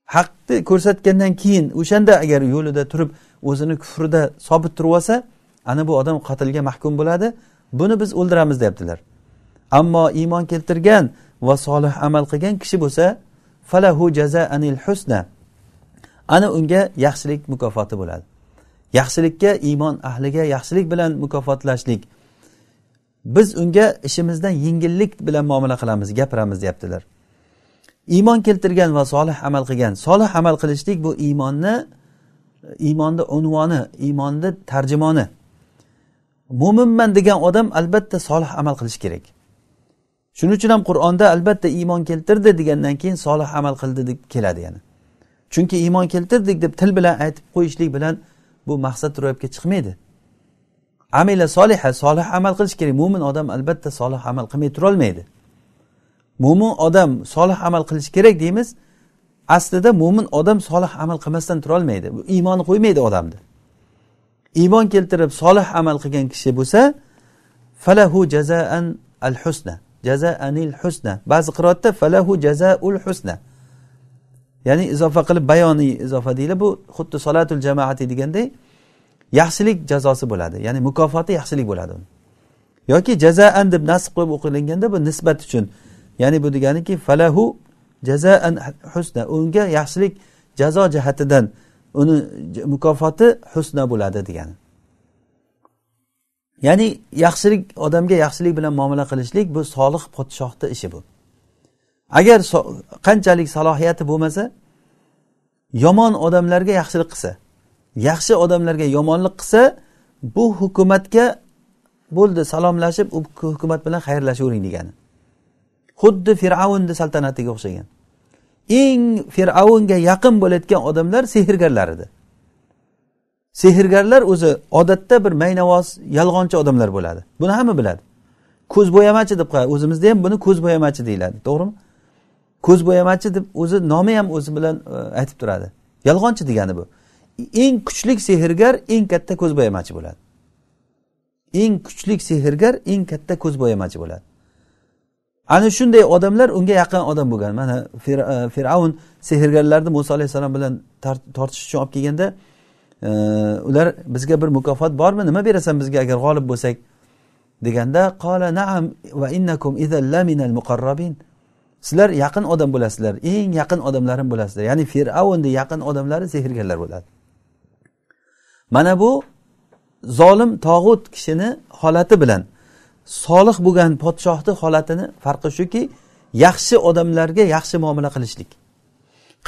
Speaker 1: Haqni ko'rsatgandan keyin o'shanda agar yo'lida turib o'zini kufrida sobit turib olsa ana bu odam qatlga mahkum bo'ladi. Buni biz o'ldiramiz deyaptilar ammo iymon keltirgan va solih amal qilgan kishi bo'lsa falahu anil husna. Ana unga yaxshilik mukofoti bo'ladi. Yaxshilikka iymon ahliga yaxshilik bilan mukofotlashlik. Biz unga ishimizdan yengillik bilan muomala qilamiz gapiramiz deyaptilar iymon keltirgan va solih amal qilgan. Solih amal qilishlik bu iymonni iymonni unvoni iymonni tarjimoni. Mo'minman degan odam albatta solih amal qilishi kerak. Shuning uchun ham qur'onda albatta iymon keltirdi degandan keyin solih amal qildi deb keladi yana. Chunki iymon keltirdik deb til bilan aytib qo'yishlik bilan bu maqsad ro'yobga chiqmaydi. Amila soliha solih amal qilish kerak. Mo'min odam albatta solih amal qilmay turolmaydi. Mo'min odam solih amal qilishi kerak deymiz. Aslida mo'min odam solih amal qilmasdan turolmaydi. Iymoni qo'ymaydi odamni iymon keltirib solih amal qilgan kishi bo'lsa falahu jazaan al husna jazaanil husna. Ba'zi qiroatda falahu jazaul husna. Ya'ni izofa qilib bayoniy izofa deyiladi. Bu xuddi solatul jamoati deganday yaxshilik jazosi bo'ladi. Ya'ni mukofoti yaxshilik bo'ladi yoki jazaan deb nasb qilib o'qilinganda bu nisbat uchun ya'ni bu deganiki falahu jazaan husna. Unga yaxshilik jazo jihatidan uni mukofoti husna bo'ladi degani. Ya'ni yaxshilik odamga yaxshilik bilan muomala qilishlik bu solih podshohni ishi bu. Agar so, qanchalik salohiyati bo'lmasa yomon odamlarga yaxshilik qilsa yaxshi odamlarga yomonlik qilsa bu hukumatga bo'ldi salomlashib u hukumat bilan xayrlashavering degani. Xuddi fir'avnni saltanatiga o'xshagan. Eng fir'avnga yaqin bo'layotgan odamlar sehrgarlar edi. Sehrgarlar o'zi odatda bir maynavoz yolg'onchi odamlar bo'ladi. Buni hamma biladi. Ko'z bo'yamachi deb qo'yadi. O'zimizda ham buni ko'z bo'yamachi deyiladi. To'g'rimi? Ko'z bo'yamachi deb o'zi nomi ham o'zi bilan e, aytib turadi. Yolg'onchi degani bu. Eng kuchli sehrgar eng katta ko'zbo'yamachi bo'ladi. Eng kuchli sehrgar eng katta ko'zbo'yamachi bo'ladi. Ana shunday odamlar unga yaqin odam bo'lgan. Mana e, fir'avn sehrgarlarni muso alayhissalom bilan tortishish uchun olib kelganda e, ular bizga bir mukofot bormi? Nima berasan bizga agar g'olib bo'lsak? deganda qola naam va innakum laminal muqarrabin. Sizlar yaqin odam bo'lasizlar eng yaqin odamlarim bo'lasizlar. Ya'ni fir'avnni yaqin odamlari sehrgarlar bo'ladi. Mana bu zolim tog'ut kishini holati bilan solih bo'lgan podshohni holatini farqi shuki yaxshi odamlarga yaxshi muomala qilishlik.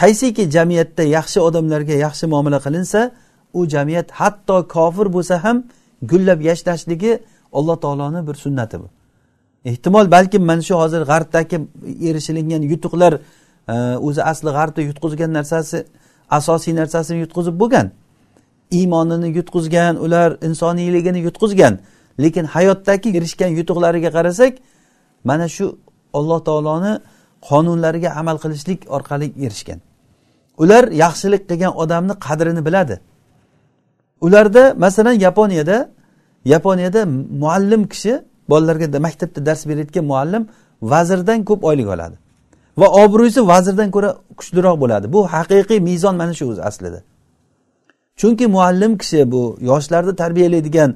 Speaker 1: Qaysiki jamiyatda yaxshi odamlarga yaxshi muomala qilinsa u jamiyat hatto kofir bo'lsa ham gullab yashnashligi alloh taoloni bir sunnati bu. Ehtimol balkim mana shu hozir g'arbdagi erishilingan yutuqlar e, o'zi asli g'arbda yutqizgan narsasi asosiy narsasini yutqizib bo'lgan iymonini yutqizgan ular insoniyligini yutqizgan lekin hayotdagi erishgan yutuqlariga qarasak mana shu alloh taoloni qonunlariga amal qilishlik orqali erishgan. Ular yaxshilik qilgan odamni qadrini biladi. Ularda masalan yaponiyada yaponiyada muallim kishi bolalarga maktabda dars berayotgan muallim vazirdan ko'p oylik oladi. Va obro'si vazirdan ko'ra kuchliroq bo'ladi. Bu haqiqiy mezon mana shu o'zi aslida. Chunki muallim kishi bu yoshlarni tarbiyalaydigan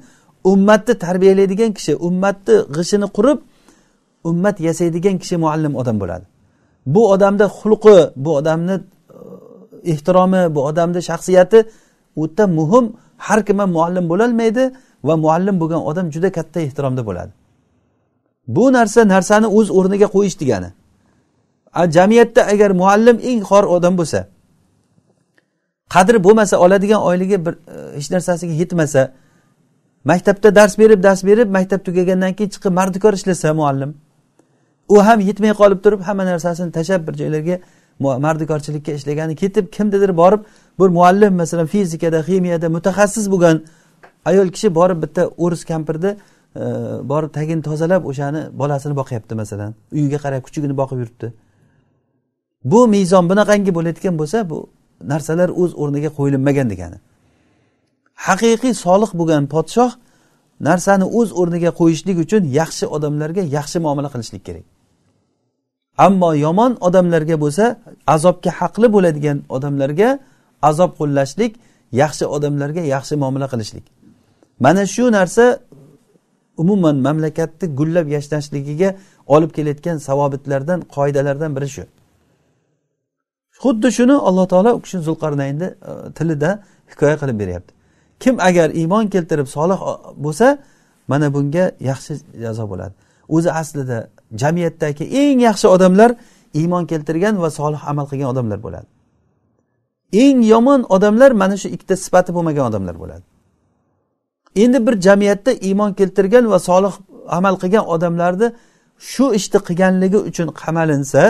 Speaker 1: ummatni tarbiyalaydigan kishi ummatni g'ishini qurib ummat yasaydigan kishi muallim odam bo'ladi. Bu odamda xulqi bu odamni e, ehtiromi bu odamni shaxsiyati o'ta muhim. Har kim ham muallim bo'lolmaydi va muallim bo'lgan odam juda katta ehtiromda bo'ladi. Bu narsa narsani o'z o'rniga qo'yish degani. Jamiyatda agar muallim eng xor odam bo'lsa qadri bo'lmasa oladigan oyligi bir e, hech narsasiga yetmasa maktabda dars berib dars berib maktab tugagandan keyin chiqib mardikor ishlasa muallim. U ham yetmay qolib turib hamma narsasini tashlab bir joylarga mardikorchilikka ishlagani ketib kimnidir borib bir muallim masalan fizikada ximiyada mutaxassis bo'lgan ayol kishi borib bitta o'ris kampirni e, borib tagini tozalab o'shani bolasini boqyapti masalan. Uyiga qarab kuchugini boqib yuribdi. Bu mezon bunaqangi bo'layotgan bo'lsa bu narsalar o'z o'rniga qo'yilinmagan degani. Haqiqiy solih bo'lgan podshoh narsani o'z o'rniga qo'yishlik uchun yaxshi odamlarga yaxshi muomala qilishlik kerak. Ammo yomon odamlarga bo'lsa azobga haqli bo'ladigan odamlarga azob qo'llashlik yaxshi odamlarga yaxshi muomala qilishlik. Mana shu narsa umuman mamlakatni gullab yashnashligiga olib kelayotgan savobitlardan qoidalardan biri shu. Xuddi shuni alloh taolo u kishi zulqarnaynni e, tilida hikoya qilib beryapti. Kim agar iymon keltirib solih bo'lsa mana bunga yaxshi jazo bo'ladi. O'zi aslida jamiyatdagi eng yaxshi odamlar iymon keltirgan va solih amal qilgan odamlar bo'ladi. Eng yomon odamlar mana shu ikkita sifati bo'lmagan odamlar bo'ladi. Endi bir jamiyatda iymon keltirgan va solih amal qilgan odamlarni shu ishni qilganligi uchun qamalinsa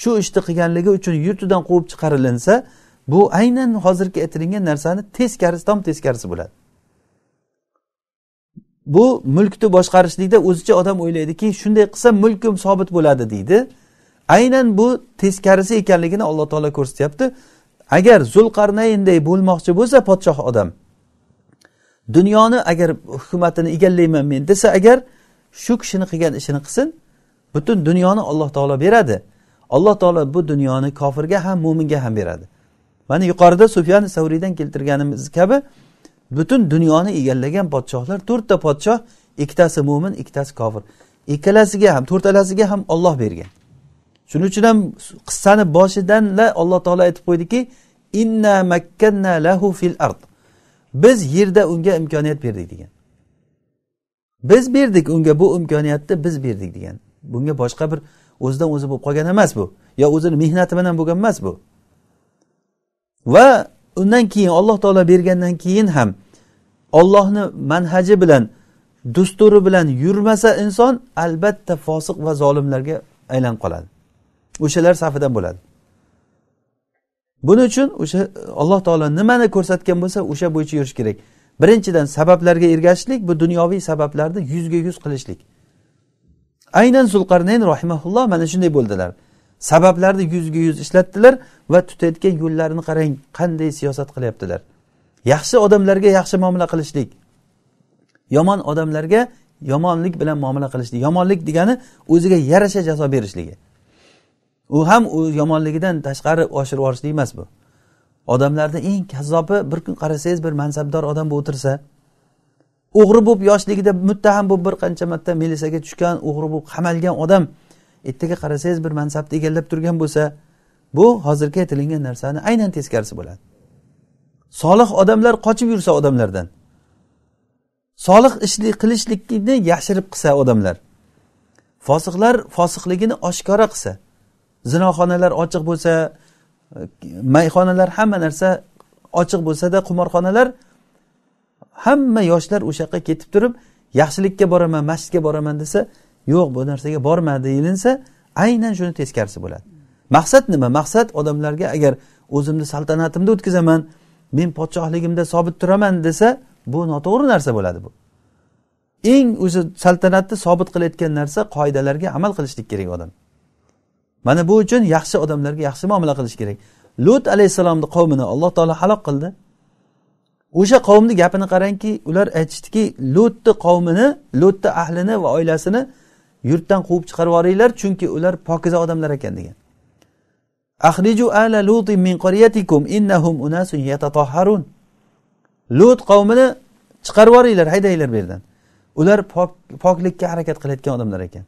Speaker 1: shu ishni qilganligi uchun yurtidan quvib chiqarilinsa bu aynan hozirgi aytilingan narsani teskarisi tom teskarisi bo'ladi. Bu mulkni boshqarishlikda o'zicha odam o'ylaydiki shunday qilsa mulkim sobit bo'ladi deydi. Aynan bu teskarisi ekanligini alloh taolo ko'rsatyapti. Agar zulqarnaynday bo'lmoqchi bo'lsa podshoh odam dunyoni agar hukumatini egallayman men desa agar shu kishini qilgan ishini qilsin butun dunyoni alloh taolo beradi. Alloh taolo bu dunyoni kofirga ham mo'minga ham beradi. Mana yuqorida sufyan savriydan keltirganimiz kabi butun dunyoni egallagan podshohlar to'rtta podshoh ikkitasi mo'min ikkitasi kofir. Ikkalasiga ham to'rtalasiga ham olloh bergan. Shuning uchun ham qissani boshidanla alloh taolo aytib qo'ydiki inna makkanna lahu fil ard. Biz yerda unga imkoniyat berdik degan. Biz berdik unga bu imkoniyatni biz berdik degan. Bunga boshqa bir o'zidan o'zi bo'lib qolgan emas bu. Yo o'zini mehnati bilan bo'lgan emas bu. Va undan keyin alloh taolo bergandan keyin ham ollohni manhaji bilan dusturi bilan yurmasa inson albatta fosiq va zolimlarga aylanib qoladi. O'shalar safidan bo'ladi. Buning uchun o'sha alloh taolo nimani ko'rsatgan bo'lsa o'sha bo'yicha yurish kerak. Birinchidan sabablarga ergashishlik bu dunyoviy sabablarni yuzga yuz qilishlik. Aynan zulqarnayn rahimaulloh mana shunday bo'ldilar. Sabablarni yuzga yuz ishlatdilar va tutayotgan yo'llarini qarang qanday siyosat qilyaptilar. Yaxshi odamlarga yaxshi muomala qilishlik. Yomon odamlarga yomonlik bilan muomala qilishlik. Yomonlik degani o'ziga yarasha jazo berishligi. U ham u yomonligidan tashqari oshirib yuborishlik emas bu. Odamlarni eng kazzobi bir kun qarasangiz bir mansabdor odam bo'lib o'tirsa o'g'ri bo'lib yoshligida muttaham bo'lib bir qancha marta milisaga tushgan o'g'ri bo'lib qamalgan odam ertaga qarasangiz bir mansabni egallab turgan bo'lsa bu hozirgi aytilingan narsani aynan teskarisi bo'ladi. Solih odamlar qochib yursa odamlardan solih ishni qilishlikni yashirib qilsa odamlar fosiqlar fosiqligini oshkora qilsa zinoxonalar ochiq bo'lsa mayxonalar hamma narsa ochiq bo'lsada qimorxonalar hamma yoshlar o'sha yoqqa ketib turib yaxshilikka boraman masjidga boraman desa yo'q bu narsaga borma deyilinsa aynan shuni teskarisi bo'ladi. Maqsad nima? Maqsad odamlarga agar o'zimni saltanatimda o'tkazaman men podshohligimda sobit turaman desa bu noto'g'ri narsa bo'ladi bu. Eng o'zi saltanatni sobit qilayotgan narsa qoidalarga amal qilishlik kerak odam. Mana bu uchun yaxshi odamlarga yaxshi muomala qilish kerak. Lut alayhissalomni qavmini alloh taolo halok qildi. O'sha qavmni gapini qarangki ular aytishdiki lutni qavmini lutni ahlini va oilasini yurtdan quvib chiqarib yuboringlar chunki ular pokiza odamlar ekan degan. Ahriju ala lutin min qaryatikum innahum unasun yatatahharun. Lut qavmini chiqarib yuboringlar haydanglar bu yerdan. Ular poklikka harakat qilayotgan odamlar ekan.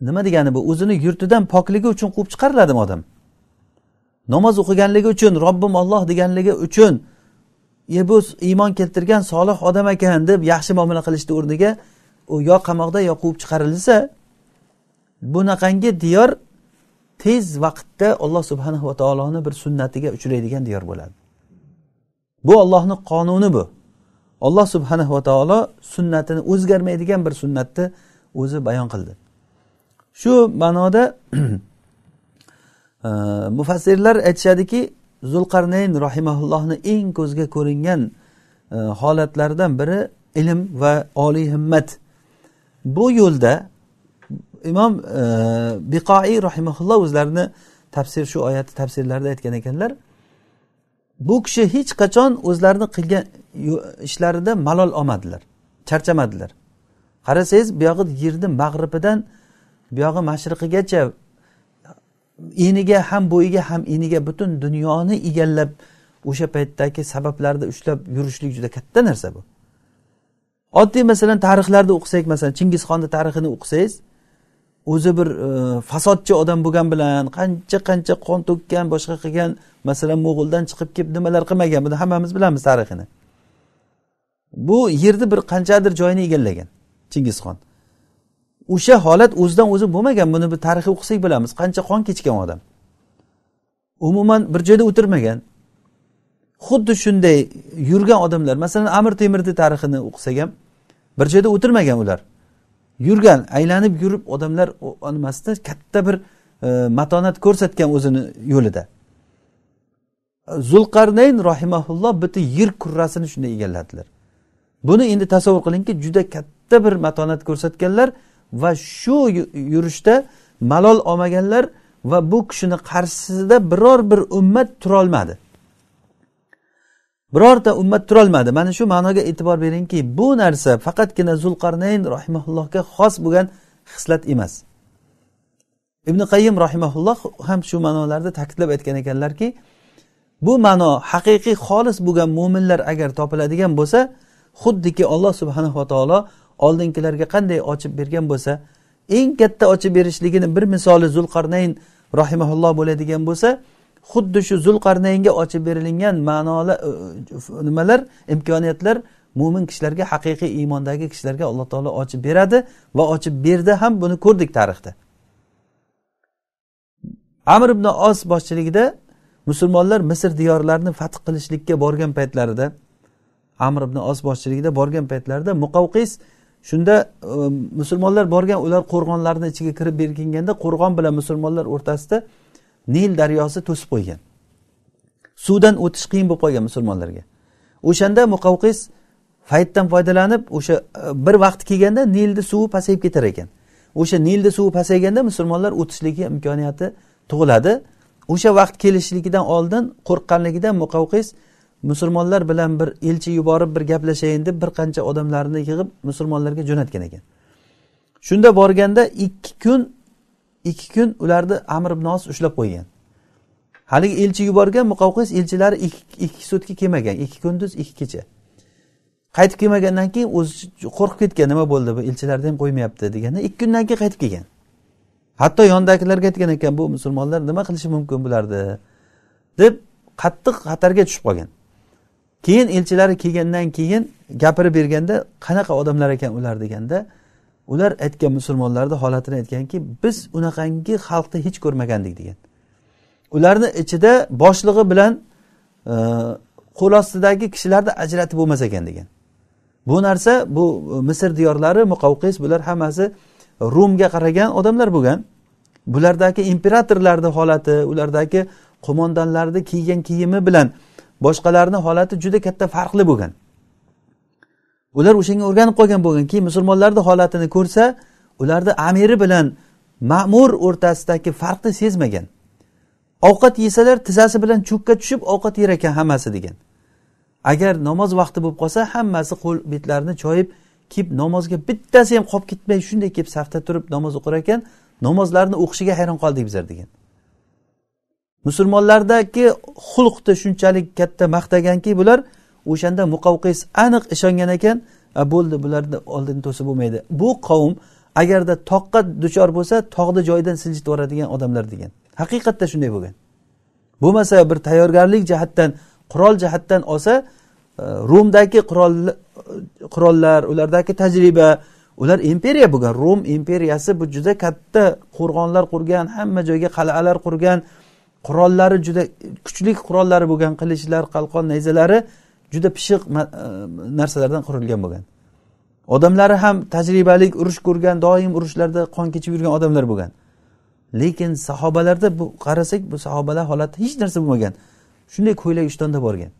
Speaker 1: Nima degani bu? O'zini yurtidan pokligi uchun quvib chiqariladimi odam? Namoz o'qiganligi uchun robbim olloh deganligi uchun e bu iymon keltirgan solih odam ekan deb yaxshi muomala qilishni o'rniga. U yo qamoqda yo quvib chiqarilsa bunaqangi diyor tez vaqtda alloh subhanahu va taoloni bir sunnatiga uchraydigan diyor bo'ladi. Bu ollohni qonuni bu. Olloh subhanahu va taolo sunnatini o'zgarmaydigan bir sunnatni o'zi bayon qildi. Shu ma'noda e, mufassirlar aytishadiki zulqarnayn rahimaullohni eng ko'zga ko'ringan e, holatlardan holatlaridan biri ilm va oliy himmat. Bu yo'lda imom e, biqoi rahimaulloh o'zlarini tafsir shu oyatni tafsirlarida aytgan ekanlar bu kishi hech qachon o'zlarini qilgan ishlarida malol olmadilar charchamadilar. Qarasangiz buyog'i yerni mag'ribidan buyog'i mashriqigacha eniga ham bo'yiga ham eniga butun dunyoni egallab o'sha paytdagi sabablarni ushlab yurishlik juda katta narsa bu. Oddiy masalan tarixlarni o'qisak masalan chingizxonni tarixini o'qisangiz o'zi bir e, fasodchi odam bo'lgan bilan qancha qancha qon to'kkan boshqa qilgan masalan mo'g'uldan chiqib kelib nimalar qilmagan buni hammamiz bilamiz tarixini. Bu yerni bir qanchadir joyini egallagan chingizxon. O'sha holat o'zidan o'zi bo'lmagan buni bir tarixi o'qisak bilamiz. Qancha qon kechgan odam. Umuman bir joyda o'tirmagan. Xuddi shunday yurgan odamlar masalan amir temirni tarixini o'qisak ham bir joyda o'tirmagan ular. Yurgan aylanib yurib odamlar nimasida katta bir e, matonat ko'rsatgan o'zini yo'lida. Zulqarnayn rohimaulloh bitta yer kurrasini shunday egalladilar. Buni endi tasavvur qilingki juda katta bir matonat ko'rsatganlar va shu yurishda malol olmaganlar va bu kishini qarshisida biror bir ummat turolmadi. Birorta ummat turolmadi. Mana shu ma'noga e'tibor beringki bu narsa faqatgina zulqarnayn rahimaullohga xos bo'lgan xislat emas. Ibn qayyim rahimaulloh ham shu ma'nolarda ta'kidlab aytgan ekanlarki bu ma'no haqiqiy xolis bo'lgan mo'minlar agar topiladigan bo'lsa xuddiki alloh subhanava taolo oldingilarga qanday ochib bergan bo'lsa eng katta ochib berishligini bir misoli zulqarnayn rahimaulloh bo'ladigan bo'lsa xuddi shu zulqarnaynga ochib berilingan ma'nolar e, e, nimalar imkoniyatlar mo'min kishilarga haqiqiy iymondagi kishilarga alloh taolo ochib beradi va ochib berdi ham buni ko'rdik tarixda. Amir ibn os boshchiligida musulmonlar misr diyorlarini fath qilishlikka borgan paytlarida amir ibn os boshchiligida borgan paytlarida muqavqis shunda e, musulmonlar borgan ular qo'rg'onlarni ichiga kirib berkinganda qo'rg'on bilan musulmonlar o'rtasida nil daryosi to'sib qo'ygan. Suvdan o'tish qiyin bo'lib qolgan musulmonlarga. O'shanda muqavqis faytdan foydalanib o'sha e, bir vaqt kelganda nilni suvi pasayib ketar ekan. O'sha nilni suvi pasayganda musulmonlar o'tishligi imkoniyati tug'iladi. O'sha vaqt kelishligidan oldin qo'rqqanligidan muqavqis musulmonlar bilan bir elchi yuborib bir gaplashayin deb bir qancha odamlarni yig'ib musulmonlarga jo'natgan ekan. Shunda borganda ikki kun ikki kun ularni amir ibn os ushlab qo'ygan. Haligi elchi yuborgan muqavqis elchilari ikki sutka kelmagan ikki kunduz ikki kecha. Qaytib kelmagandan keyin o'zi qo'rqib ketgan nima bo'ldi bu elchilarni ham qo'ymayapti deganda ikki kundan keyin qaytib kelgan. Hatto yonidagilarga aytgan ekan bu musulmonlar nima qilishi mumkin bularni deb qattiq xatarga tushib qolgan. Keyin elchilari kelgandan keyin gapirib berganda qanaqa odamlar ekan ular deganda ular aytgan musulmonlarni holatini aytganki biz unaqangi xalqni hech ko'rmagandik degan. Ularni ichida boshlig'i bilan e, qo'l ostidagi kishilarni ajratib bo'lmas ekan degan. Bu narsa bu e, misr diyorlari muqavqis bular hammasi rumga qaragan odamlar bo'lgan. Bulardagi imperatorlarni holati ulardagi qo'mondonlarni kiygan kiyimi bilan boshqalarni holati juda katta farqli bo'lgan. Ular o'shanga o'rganib qolgan bo'lgan. Keyin musulmonlarni holatini ko'rsa ularni amiri bilan ma'mur o'rtasidagi farqni sezmagan. Ovqat yesalar tizzasi bilan cho'kka tushib ovqat yer ekan hammasi degan. Agar namoz vaqti bo'lib qolsa hammasi qo'l betlarini choyib kelib namozga bittasi ham qolib ketmay shunday kelib safda turib namoz o'qir ekan namozlarni o'qishiga hayron qoldik bizlar degan. Musulmonlardagi xulqni shunchalik katta maqtaganki bular o'shanda muqavqis aniq ishongan ekan bo'ldi bularni oldini to'sib bo'lmaydi. Bu qavm agarda toqqa duchor bo'lsa tog'ni joyidan siljitib yuboradigan odamlar degan. Haqiqatda shunday bo'lgan. Bo'lmasa bir tayyorgarlik jihatdan qurol jihatdan olsa e, rumdagi qurol qurollar ulardagi tajriba ular imperiya bo'lgan. Rum imperiyasi bu juda katta qo'rg'onlar qurgan hamma joyga qal'alar qurgan qurollari juda kuchli qurollari bo'lgan qilichlar qalqon nayzalari juda pishiq e, narsalardan qurilgan bo'lgan. Odamlari ham tajribali urush ko'rgan doim urushlarda qon kechib yurgan odamlar bo'lgan. Lekin sahobalarda bu qarasak bu sahobalar holati hech narsa bo'lmagan. Shunday ko'ylak ishtonda borgan.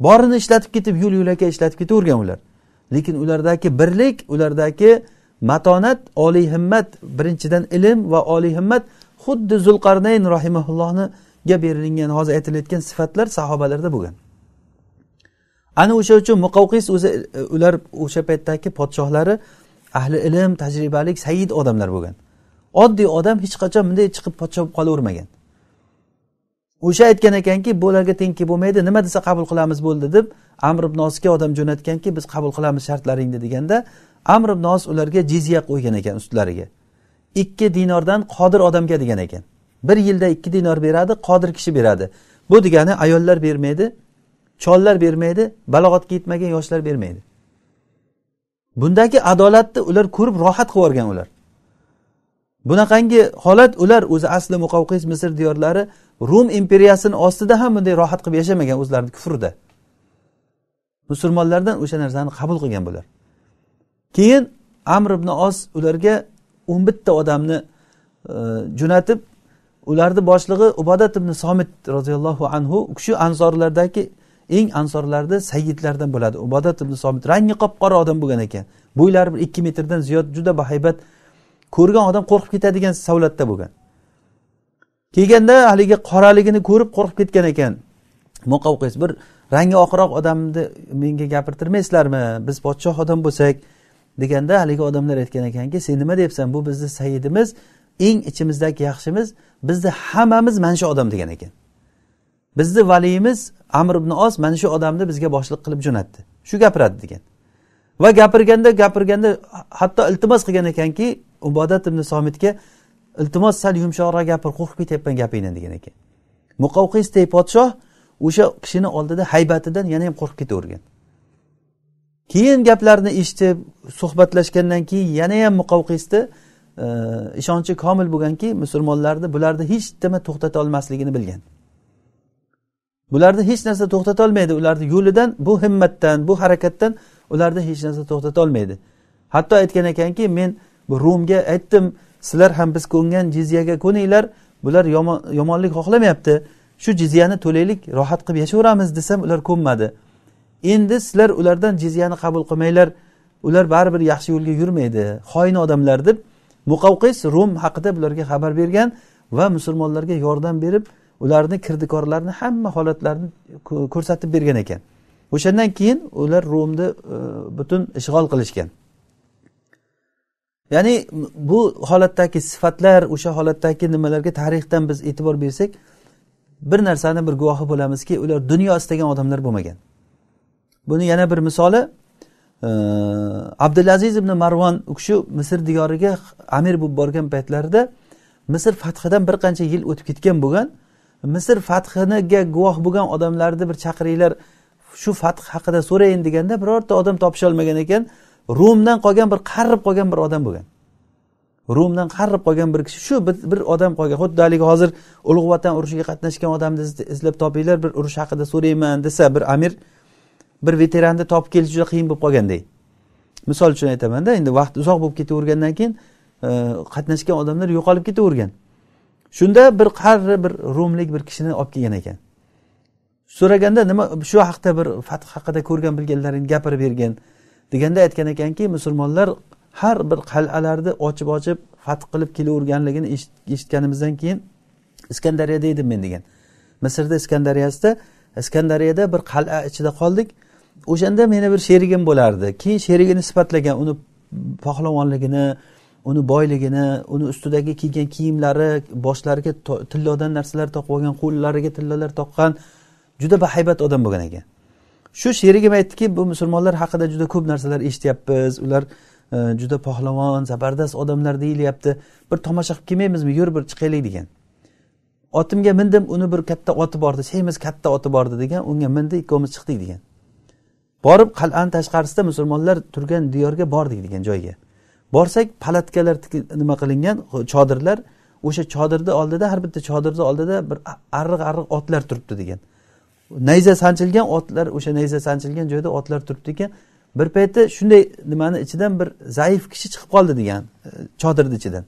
Speaker 1: Borini ishlatib ketib yo'l yo'lakay ishlatib ketavergan ular. Lekin ulardagi birlik ulardagi matonat oliy himmat birinchidan ilm va oliy himmat xuddi zulqarnayn rahimaullohniga berilingan hozir aytilayotgan sifatlar sahobalarda bo'lgan. Ana o'sha uchun muqavqis o'zi ular o'sha paytdagi podshohlari ahli ilm tajribalik sayid odamlar bo'lgan. Oddiy odam hech qachon bunday chiqib podsho bo'lib qolavermagan. O'sha aytgan ekanki bularga teng kelib bo'lmaydi nima desa qabul qilamiz bo'ldi deb amr ibn nosga odam jo'natganki biz qabul qilamiz shartlaringni deganda amr ibn nos ularga jizya qo'ygan ekan ustlariga. Ikki dinordan qodir odamga degan ekan. Bir yilda ikki dinor beradi qodir kishi beradi. Bu degani ayollar bermaydi chollar bermaydi balog'atga yetmagan yoshlar bermaydi. Bundagi adolatni ular ko'rib rohat qilib yuborgan ular. Bunaqangi holat ular o'zi asli muqavqis misr diyorlari rum imperiyasini ostida ham bunday rohat qilib yashamagan o'zlarini kufrida. Musulmonlardan o'sha narsani qabul qilgan bular. Keyin amr ibn os ularga o'n bitta odamni e, jo'natib ularni boshlig'i ubodat ibn somit roziyallohu anhu u kishi ansorlardagi eng ansorlarni sayyidlardan bo'ladi. Ubodat ibn somit rangi qop qora odam bo'lgan ekan. Bo'ylari bir ikki metrdan ziyod juda bahaybat ko'rgan odam qo'rqib ketadigan savlatda bo'lgan. Kelganda haligi qoraligini ko'rib qo'rqib ketgan ekan. Muqavqis bir rangi oqroq odamni menga gapirtirmaysizlarmi? Biz podshoh odam bo'lsak deganda haligi odamlar aytgan ekanki sen nima deyapsan? Bu bizni sayidimiz eng ichimizdagi yaxshimiz bizni hammamiz mana shu odam degan ekan. Bizni valiyimiz amr ibn os mana shu odamni bizga boshliq qilib jo'natdi. Shu gapiradi degan. Va gapirganda gapirganda hatto iltimos qilgan ekanki ubodat ibn somitga iltimos sal yumshoqroq gapir qo'rqib ketyapman gapingdan degan ekan. Muqavqisdek podshoh o'sha kishini oldida haybatidan yana ham qo'rqib ketavergan. Keyin gaplarni eshitib suhbatlashgandan keyin yana ham muqovqisni e, ishonchi komil bo'lganki musulmonlarni bularni hech nima to'xtata olmasligini bilgan. Bularni hech narsa to'xtata olmaydi. Ularni yo'lidan bu himmatdan bu harakatdan ularni hech narsa to'xtata olmaydi. Hatto aytgan ekanki men bu rumga aytdim sizlar ham biz ko'ngan jizyaga ko'ninglar bular yomonlik xohlamayapti. Shu jizyani to'laylik rohat qilib yashayveramiz desam ular ko'nmadi. Endi sizlar ulardan jizyani qabul qilmanglar. Ular baribir yaxshi yo'lga yurmaydi. Xoin odamlar deb muqavqis rum haqida bularga xabar bergan va musulmonlarga yordam berib ularni kirdikorlarni hamma holatlarini ko'rsatib bergan ekan. O'shandan keyin ular rumni e, butun ishg'ol qilishgan. Ya'ni bu holatdagi sifatlar o'sha holatdagi nimalarga tarixdan biz e'tibor bersak bir narsani bir guvohi bo'lamizki ular dunyo istagan odamlar bo'lmagan. Buni yana bir misoli e, abdulaziz ibn marvon u kishi misr diyoriga amir bo'lib borgan paytlarida misr fathidan bir qancha yil o'tib ketgan bo'lgan misr fathiniga guvoh bo'lgan odamlarni bir chaqiringlar shu fath haqida so'rayin deganda birorta odam topisholmagan ekan rumdan qolgan bir qarib qolgan bir odam bo'lgan. Rumdan qarib qolgan bir kishi shu bir odam qolgan. Xuddi haligi hozir ulug' vatan urushiga qatnashgan odamni izlab topinglar bir urush haqida so'rayman desa bir amir bir veteranni topib kelish juda qiyin bo'lib qolganday misol uchun aytamanda endi vaqt uzoq bo'lib ketavergandan keyin e, qatnashgan odamlar yo'qolib ketavergan. Shunda bir qari bir rumlik bir kishini olib kelgan ekan. So'raganda nima shu haqda bir fath haqida ko'rgan bilganlaringni gapirib bergin deganda aytgan ekanki musulmonlar har bir qal'alarni ochib ochib fath qilib kelaverganligini eshitganimizdan keyin iskandariyada edim men degan. Misrda iskandariyasida iskandariyada bir qal'a ichida qoldik. O'shanda meni bir sherigim bo'lardi. Keyin sherigini sifatlagan uni pahlavonligini uni boyligini uni ustidagi kiygan kiyimlari boshlariga tillodan narsalar toqib olgan qo'llariga tillalar toqqan juda bahaybat odam bo'lgan ekan. Shu sherigim aytdiki bu musulmonlar haqida juda ko'p narsalar eshityapmiz. Ular e, juda pahlavon zabardast odamlar deyilyapti. Bir tomosha qilib kelmaymizmi? Yur bir chiqaylik degan. Otimga mindim uni bir katta oti bor edi semiz katta oti bor edi degan unga mindi ikkovimiz chiqdik degan. Borib qal'ani tashqarisida musulmonlar turgan diyorga bordik degan joyga. Borsak palatkalar nima qilingan? Chodirlar o'sha chodirni oldida har bitta chodirni oldida bir arriq arriq otlar turibdi degan. Nayza sanchilgan otlar o'sha nayza sanchilgan joyda otlar turibdi ekan bir payti shunday nimani ichidan bir zaif kishi chiqib qoldi degan e, chodirni ichidan.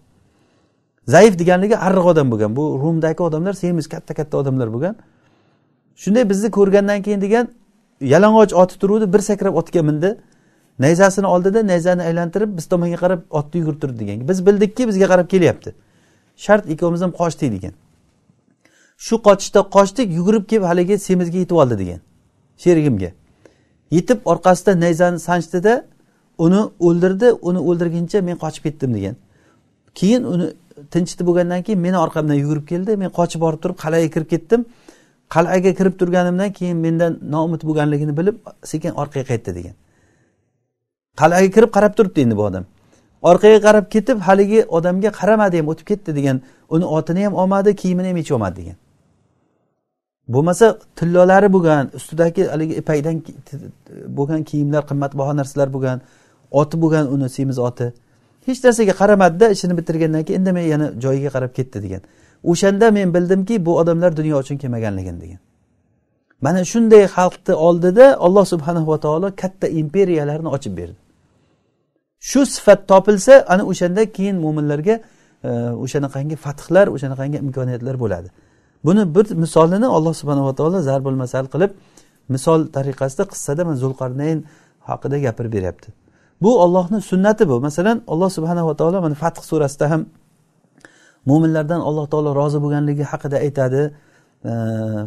Speaker 1: Zaif deganligi arriq odam bo'lgan. Bu rumdagi odamlar semiz katta katta odamlar bo'lgan. Shunday bizni ko'rgandan keyin degan yalang'och oti turuvdi bir sakrab otga mindi. Nayzasini oldida nayzani aylantirib biz tomonga qarab otni yugurtirdi degan. Biz bildikki bizga qarab kelyapti. Shart ikkovimiz ham qochdik degan. Shu qochishda qochdik yugurib kelib haligi semizga yetib oldi degan. Sherigimga. Yetib orqasida nayzani sanchdida uni o'ldirdi uni o'ldirguncha men qochib ketdim degan. Keyin uni tinchitib bo'lgandan keyin meni orqamdan yugurib keldi men qochib borib turib qal'aga kirib ketdim. Qal'aga kirib turganimdan keyin mendan noumid bo'lganligini bilib sekin orqaga qaytdi degan. Qal'aga kirib qarab turibdi endi bu odam. Orqaga qarab ketib haligi odamga qaramadi ham o'tib ketdi degan uni otini ham olmadi kiyimini ham yechib olmadi degan. Bo'lmasa tillolari bo'lgan ustidagi haligi ipakdan bo'lgan kiyimlar qimmatbaho narsalar bo'lgan oti bo'lgan uni semiz oti. Hech narsaga qaramadida ishini bitirgandan keyin indamay yana joyiga qarab ketdi degan. O'shanda men bildimki bu odamlar dunyo uchun kelmaganligini degan. Mana shunday xalqni oldida alloh subhanahu va taolo katta imperiyalarni ochib berdi. Shu sifat topilsa ana o'shanda keyin mo'minlarga e, o'shanaqangi fathlar o'shanaqangi imkoniyatlar bo'ladi. Buni bir misolini alloh subhanava taolo zarbul masal qilib misol tariqasida qissada mana zulqarnayn haqida gapirib beryapti. Bu ollohni sunnati bu. Masalan alloh subhanava taolo mana fath surasida ham mo'minlardan alloh taolo rozi bo'lganligi haqida aytadi. E,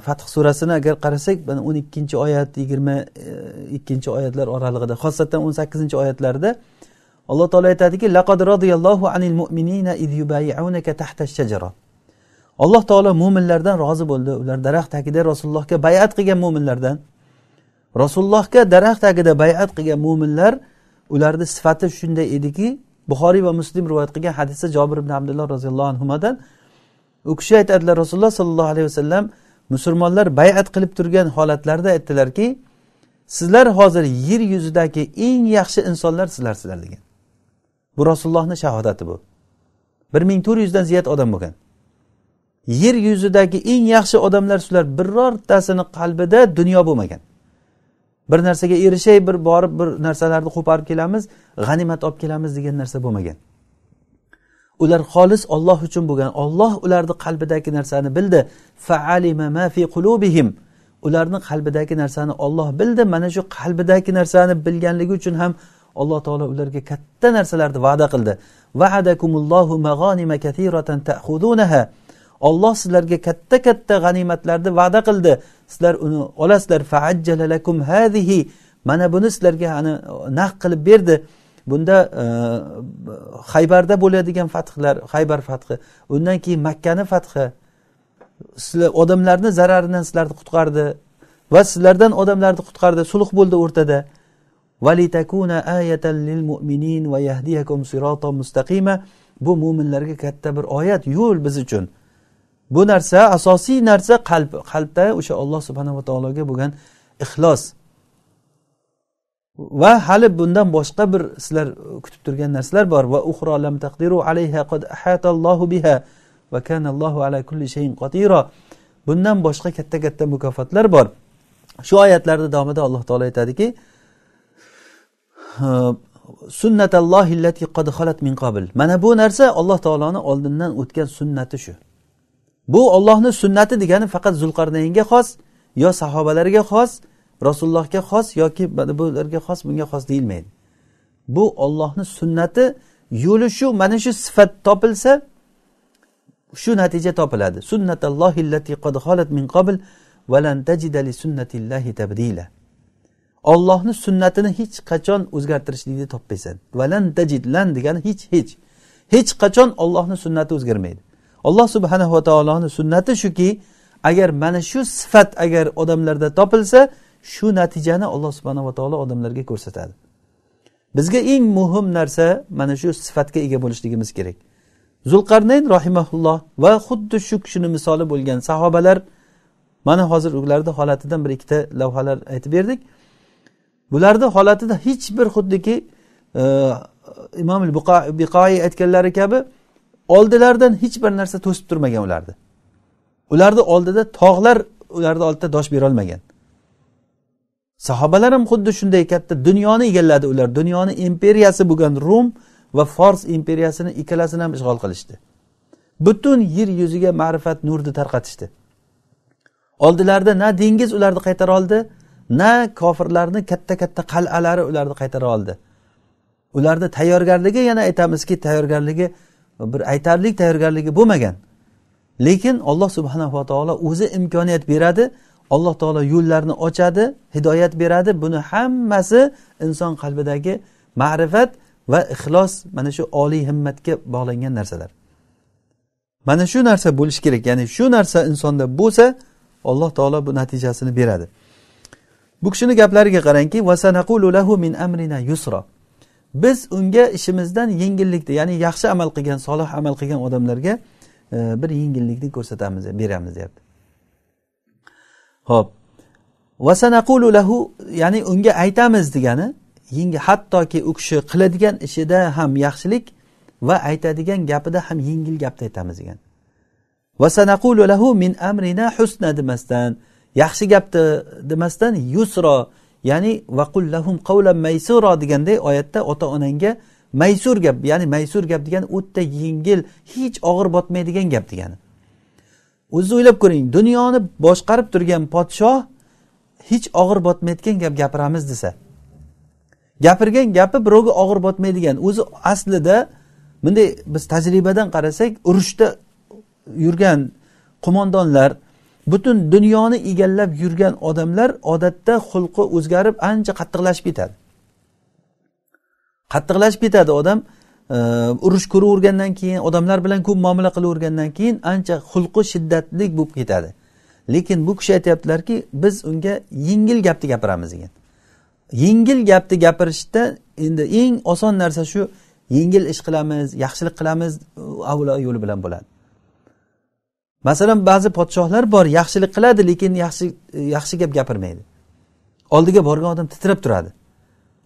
Speaker 1: fath surasini agar qarasak mana o'n ikkinchi oyat yigirma e, ikkinchi oyatlar oralig'ida xosatan o'n sakkizinchi oyatlarda alloh taolo aytadiki laqad roziyallohu anil mu'minina iz yubayi'unaka tahta shajara alloh taolo mo'minlardan rozi bo'ldi. Ular daraxt tagida rasulullohga bayat qilgan mo'minlardan rasulullohga daraxt tagida bayat qilgan mo'minlar ularni sifati shunday ediki buxoriy va muslim rivoyat qilgan hadisda jobir ibn abdulloh roziyallohu anhudan u kishi aytadilar rasululloh sollallohu alayhi vasallam musulmonlar bayat qilib turgan holatlarida aytdilarki sizlar hozir yer yuzidagi eng yaxshi insonlar sizlarsizlar degan. Bu rasulullohni shahodati bu. bir ming to'rt yuzdan ziyod odam bo'lgan. Yer yuzidagi eng yaxshi odamlar shular birortasini qalbida dunyo bo'lmagan. Bir narsaga erishay bir borib bir narsalarni qo'parib kelamiz g'animat olib kelamiz degan narsa bo'lmagan. Ular xolis olloh uchun bo'lgan. Olloh ularni qalbidagi narsani bildi. Ma fi qulubihim. Ularni qalbidagi narsani olloh bildi. Mana shu qalbidagi narsani bilganligi uchun ham alloh taolo ularga katta narsalarni va'da qildi. Olloh sizlarga katta katta g'animatlarni va'da qildi. Sizlar uni olasizlar. Faajjalalakum hadihi mana buni sizlarga ani naq qilib berdi. Bunda e, haybarda bo'ladigan fathlar haybar fathi undan keyin makkani fathi. Sizlar odamlarni zararidan sizlarni qutqardi va sizlardan odamlarni qutqardi. Sulh bo'ldi o'rtada. Bu mo'minlarga katta bir oyat yo'l biz uchun. Bu narsa asosiy narsa qalb qalbda o'sha alloh subhanava taologa bo'lgan ixlos. Va hali bundan boshqa bir sizlar kutib turgan narsalar bor. Va uxro lam taqdiru alayha qad ahatallohu biha va kanallohu ala kulli shayin qotiro bundan boshqa katta katta mukofotlar bor. Shu oyatlarni davomida alloh taolo aytadiki qad xalat min qabl. Mana bu narsa alloh taoloni oldindan o'tgan sunnati shu. Bu ollohni sunnati degani faqat zulqarnaynga xos yo sahobalarga xos rasulullohga xos yoki bularga xos bunga xos deyilmaydi. Bu ollohni sunnati yo'li shu mana shu sifat topilsa shu natija topiladi. Qad min qabl tajida li sunnatillahi tabdila. Ollohni sunnatini hech qachon o'zgartirishlikni topmaysan. Valan tajidlan degani hech hech. Hech qachon ollohni sunnati o'zgarmaydi. Alloh subhanahu va taoloni sunnati shuki agar mana shu sifat agar odamlarda topilsa shu natijani alloh subhanava taolo odamlarga ko'rsatadi. Bizga eng muhim narsa mana shu sifatga ega bo'lishligimiz kerak. Zulqarnayn rohimaulloh va xuddi shu kishini misoli bo'lgan sahobalar mana hozir ularni holatidan bir ikkita lavhalar aytib berdik. Bularni holatida hech bir xuddiki e, imom biqoiy aytganlari kabi oldilaridan hech bir narsa to'sib turmagan ularni. Ularni oldida tog'lar ularni oldida dosh berolmagan. Sahobalar ham xuddi shunday katta dunyoni egalladi ular. Dunyoni imperiyasi bo'lgan rum va fors imperiyasini ikkalasini ham ishg'ol qilishdi. Butun yer yuziga ma'rifat nurni tarqatishdi. Oldilarida na dengiz ularni qaytara oldi na kofirlarni katta katta qal'alari ularni qaytara oldi. Ularni tayyorgarligi yana aytamizki tayyorgarligi bir aytarlik tayyorgarligi bo'lmagan. Lekin alloh subhanava taolo o'zi imkoniyat beradi alloh taolo yo'llarni ochadi hidoyat beradi. Buni hammasi inson qalbidagi ma'rifat va ixlos mana shu oliy himmatga bog'langan narsalar. Mana shu narsa bo'lishi kerak. Ya'ni shu narsa insonda bo'lsa alloh taolo bu natijasini beradi. Bu kishini gaplariga qarangki min amrina yusra. Biz unga ishimizdan yengillikni ya'ni yaxshi amal qilgan solih amal qilgan odamlarga e, bir yengillikni ko'rsatamiz beramiz deyapti. Ho'p vasanaqulu lahu ya'ni unga aytamiz degani yengil hattoki u kishi qiladigan ishida ham yaxshilik va aytadigan gapida ham yengil gapni aytamiz degan vasanaqulu lahu min amrina husna demasdan yaxshi gapni demasdan yusro ya'ni vaqullahum qavlan maysuro deganday oyatda ota onangga maysur gap ya'ni maysur gap degani o'ta yengil hech og'ir botmaydigan gap degani. O'zingiz o'ylab ko'ring dunyoni boshqarib turgan podshoh hech og'ir botmaydigan gap gapiramiz desa. Gapirgan gapi birovga og'ir botmaydigan o'zi aslida bunday biz tajribadan qarasak urushda yurgan qo'mondonlar butun dunyoni egallab yurgan odamlar odatda xulqi o'zgarib ancha qattiqlashib ketadi. Qattiqlashib ketadi odam e, urush ko'ravergandan keyin odamlar bilan ko'p muomala qilavergandan keyin ancha xulqi shiddatli bo'lib ketadi. Lekin bu kishi aytyaptilarki biz unga yengil gapni gapiramiz degan. Yengil gapni gapirishda endi eng oson narsa shu yengil ish qilamiz yaxshilik qilamiz avlo yo'li bilan bo'ladi. Masalan ba'zi podshohlar bor yaxshilik qiladi lekin yaxshi e, yaxshi gap gapirmaydi. Oldiga borgan odam titrab turadi.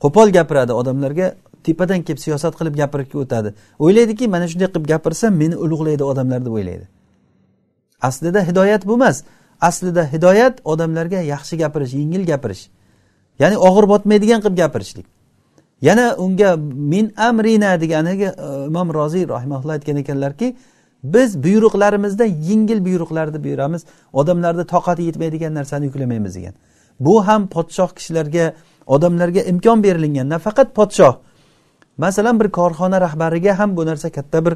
Speaker 1: Qo'pol gapiradi odamlarga tepadan kelib siyosat qilib gapirib o'tadi. O'ylaydiki mana shunday qilib gapirsam meni ulug'laydi odamlar deb o'ylaydi. Aslida hidoyat bu emas. Aslida hidoyat odamlarga yaxshi gapirish yengil gapirish. Ya'ni og'ir botmaydigan qilib gapirishlik. Yana unga min amrina deganiga e, imom roziy rahimaulloh aytgan ekanlarki biz buyruqlarimizda yengil buyruqlarni beramiz odamlarni toqati yetmaydigan narsani yuklamaymiz degan. Bu ham podshoh kishilarga odamlarga imkon berilingan nafaqat podshoh. Masalan bir korxona rahbariga ham bu narsa katta bir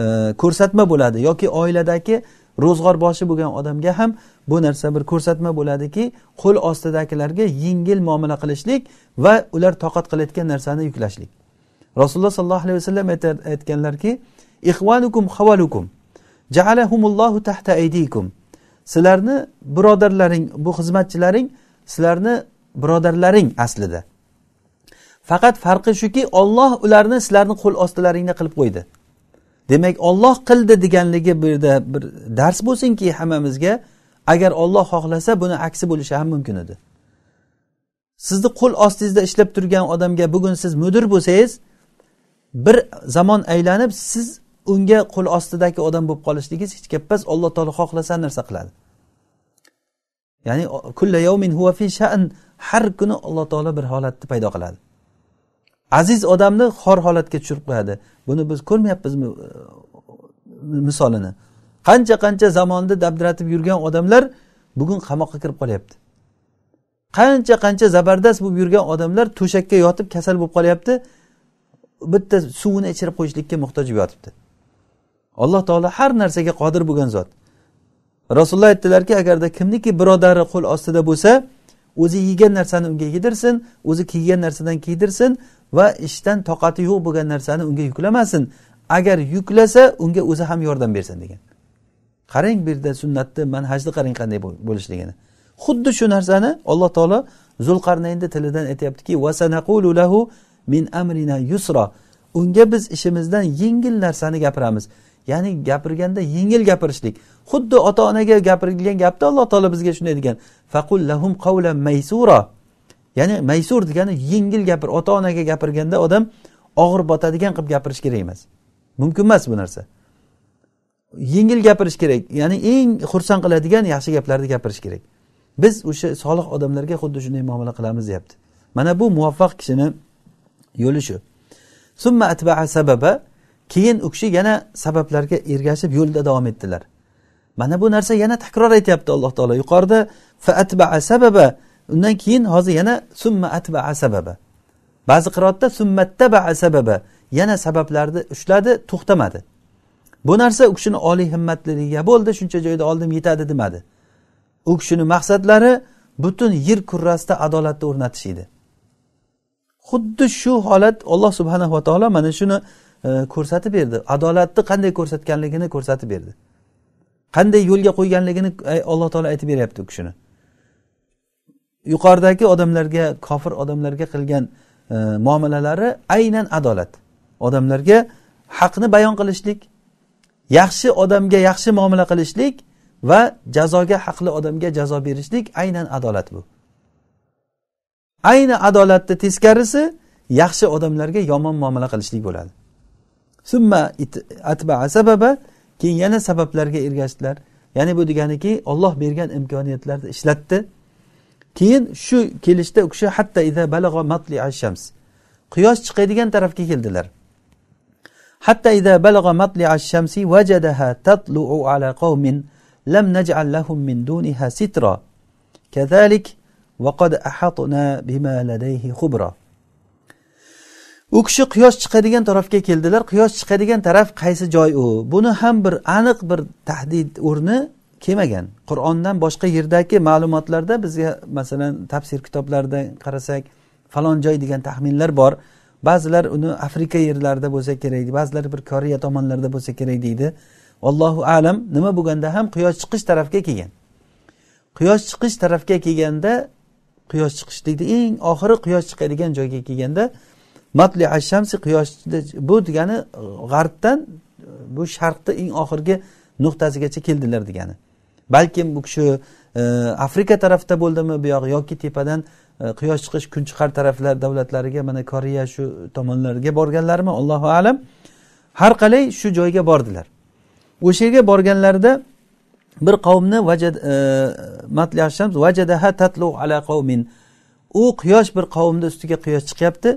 Speaker 1: e, ko'rsatma bo'ladi yoki oiladagi ro'zg'or boshi bo'lgan odamga ham bu narsa bir ko'rsatma bo'ladiki qo'l ostidagilarga yengil muomala qilishlik va ular toqat qilayotgan narsani yuklashlik. Rasululloh sollallohu alayhi vasallam aytganlarki ixvanukum havalukum jaalahumullohu tahta aydikum. Sizlarni birodarlaring bu xizmatchilaring sizlarni birodarlaring aslida. Faqat farqi shuki olloh ularni sizlarni qo'l ostilaringda qilib qo'ydi. Demak olloh qildi deganligi bu yerda bir dars bo'lsinki hammamizga agar olloh xohlasa buni aksi bo'lishi ham mumkin edi. Sizni qo'l ostingizda ishlab turgan odamga bugun siz mudir bo'lsangiz bir zamon aylanib siz unga qo'l ostidagi odam bo'lib qolishligingiz hech gap emas alloh taolo xohlasa narsa qiladi. Ya'ni kulla yawmin huwa fi sha'n har kuni alloh taolo bir holatni paydo qiladi. Aziz odamni xor holatga tushirib qo'yadi. Buni biz ko'rmayapmizmi e, misolini? Qancha qancha zamonni dabdiratib yurgan odamlar bugun qamoqqa kirib qolyapti. Qancha qancha zabardast bo'lib yurgan odamlar to'shakka yotib kasal bo'lib qolyapti. Bitta suvini ichirib qo'yishlikka muhtoj bo'lib yotibdi. Alloh taolo har narsaga qodir bo'lgan zot. Rasululloh aytdilarki agarda kimniki birodari qo'l ostida bo'lsa o'zi yegan narsani unga yedirsin o'zi kiygan narsadan kiydirsin va ishdan toqati yo'q bo'lgan narsani unga yuklamasin. Agar yuklasa unga o'zi ham yordam bersin degan. Qarang bu yerda sunnatni manhajni qarang qanday bo'lishligini. Xuddi shu narsani alloh taolo zulqarnaynni tilidan aytyaptiki lahu min amrina yusra. Unga biz ishimizdan yengil narsani gapiramiz. Ya'ni gapirganda yengil gapirishlik. Xuddi ota onaga gapirilgan gapda alloh taolo bizga shunday degan faqul lahum qavlan maysura. Ya'ni maysur degani yengil gapir ota onaga gapirganda odam og'ir botadigan qilib gapirish kerak emas. Mumkin emas bu narsa. Yengil gapirish kerak ya'ni eng xursand qiladigan yaxshi gaplarni gapirish kerak. Biz o'sha solih odamlarga xuddi shunday muomala qilamiz deyapti. Mana bu muvaffaq kishini yo'li shu. Summa atbaa sababa keyin u kishi yana sabablarga ergashib yo'lda davom etdilar. Mana bu narsa yana takror aytyapti alloh taolo. Yuqorida fa atbaa sababa. Undan keyin hozir yana summa atbaa sababa. Ba'zi qiroatda summattabaa sababa. Yana sabablarni ushladi to'xtamadi. Bu narsa u kishini oliy himmatliligiga bo'ldi shuncha joyda oldim yetadi demadi. U kishini maqsadlari butun yer kurrasida adolatni o'rnatish edi. Xuddi shu holat alloh subhanava taolo mana shuni E, ko'rsatib berdi. Adolatni qanday ko'rsatganligini ko'rsatib berdi. Qanday yo'lga qo'yganligini alloh taolo aytib beryapti u kishini. Yuqoridagi odamlarga kofir odamlarga qilgan e, muomalalari aynan adolat. Odamlarga haqni bayon qilishlik yaxshi odamga yaxshi muomala qilishlik va jazoga haqli odamga jazo berishlik aynan adolat bu. Ayni adolatni teskarisi yaxshi odamlarga yomon muomala qilishlik bo'ladi. summa atbaa sababa keyin yana sabablarga ergashdilar ya'ni bu deganiki olloh bergan imkoniyatlarni ishlatdi keyin shu kelishda u kishi hatta ida balag'a matli shams quyosh chiqadigan tarafga keldilar hatta ida balag'a matli shamsi vajadaha tatlu'u ala qawmin lam naj'al lahum min duniha sitra كذلك وقد أحطنا بما لديه خبرا u kishi quyosh chiqadigan tarafga keldilar. Quyosh chiqadigan taraf qaysi joy u? Buni ham bir aniq bir tahdid o'rni kelmagan. Qur'ondan boshqa yerdagi ma'lumotlarda bizga masalan tafsir kitoblarida qarasak falon joy degan taxminlar bor. Ba'zilar uni afrika yerlarida bo'lsa kerak ba'zilar bir koreya tomonlarida bo'lsa kerak deydi. Allohu alam nima bo'lganda ham quyosh chiqish tarafga kelgan. Quyosh chiqish tarafga kelganda quyosh deydi, eng oxiri quyosh chiqadigan joyga kelganda matli ashamsi quyosh bu degani g'arbdan bu sharqni eng oxirgi nuqtasigacha keldilar degani. Balkim bu kishi e, afrika tarafda bo'ldimi bu yog'i yoki tepadan e, quyosh chiqish kun chiqar taraflar davlatlariga mana koreya shu tomonlarga borganlarmi allohu alam. Har qalay shu joyga bordilar. O'sha yerga borganlarida bir qavmni vajadaha e, tatlu ala qavmin u quyosh bir qavmni ustiga quyosh chiqyapti.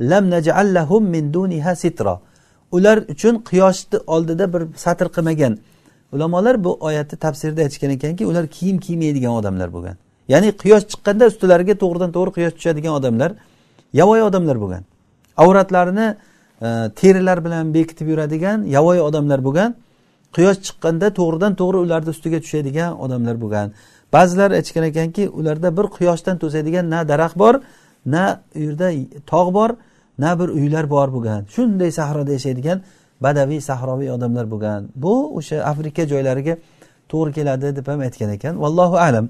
Speaker 1: Lam najallahum min duniha sitra. Ular uchun quyoshni oldida bir satr qilmagan. Ulamolar bu oyatni tafsirida aytishgan ekanki ular kiyim kiymaydigan odamlar bo'lgan. Ya'ni quyosh chiqqanda ustilariga to'g'ridan to'g'ri quyosh tushadigan odamlar yovvoyi odamlar bo'lgan. Avratlarini e, terilar bilan bekitib yuradigan yovvoyi odamlar bo'lgan quyosh chiqqanda to'g'ridan to'g'ri ularni ustiga tushadigan odamlar bo'lgan. Ba'zilar aytishgan ekanki ularda bir quyoshdan to'sadigan na daraxt bor na u yerda tog' bor na bir uylar bor bo'lgan shunday sahroda yashaydigan badaviy sahroviy odamlar bo'lgan. Bu o'sha afrika joylariga to'g'ri keladi deb ham aytgan ekan. Vallohu alam.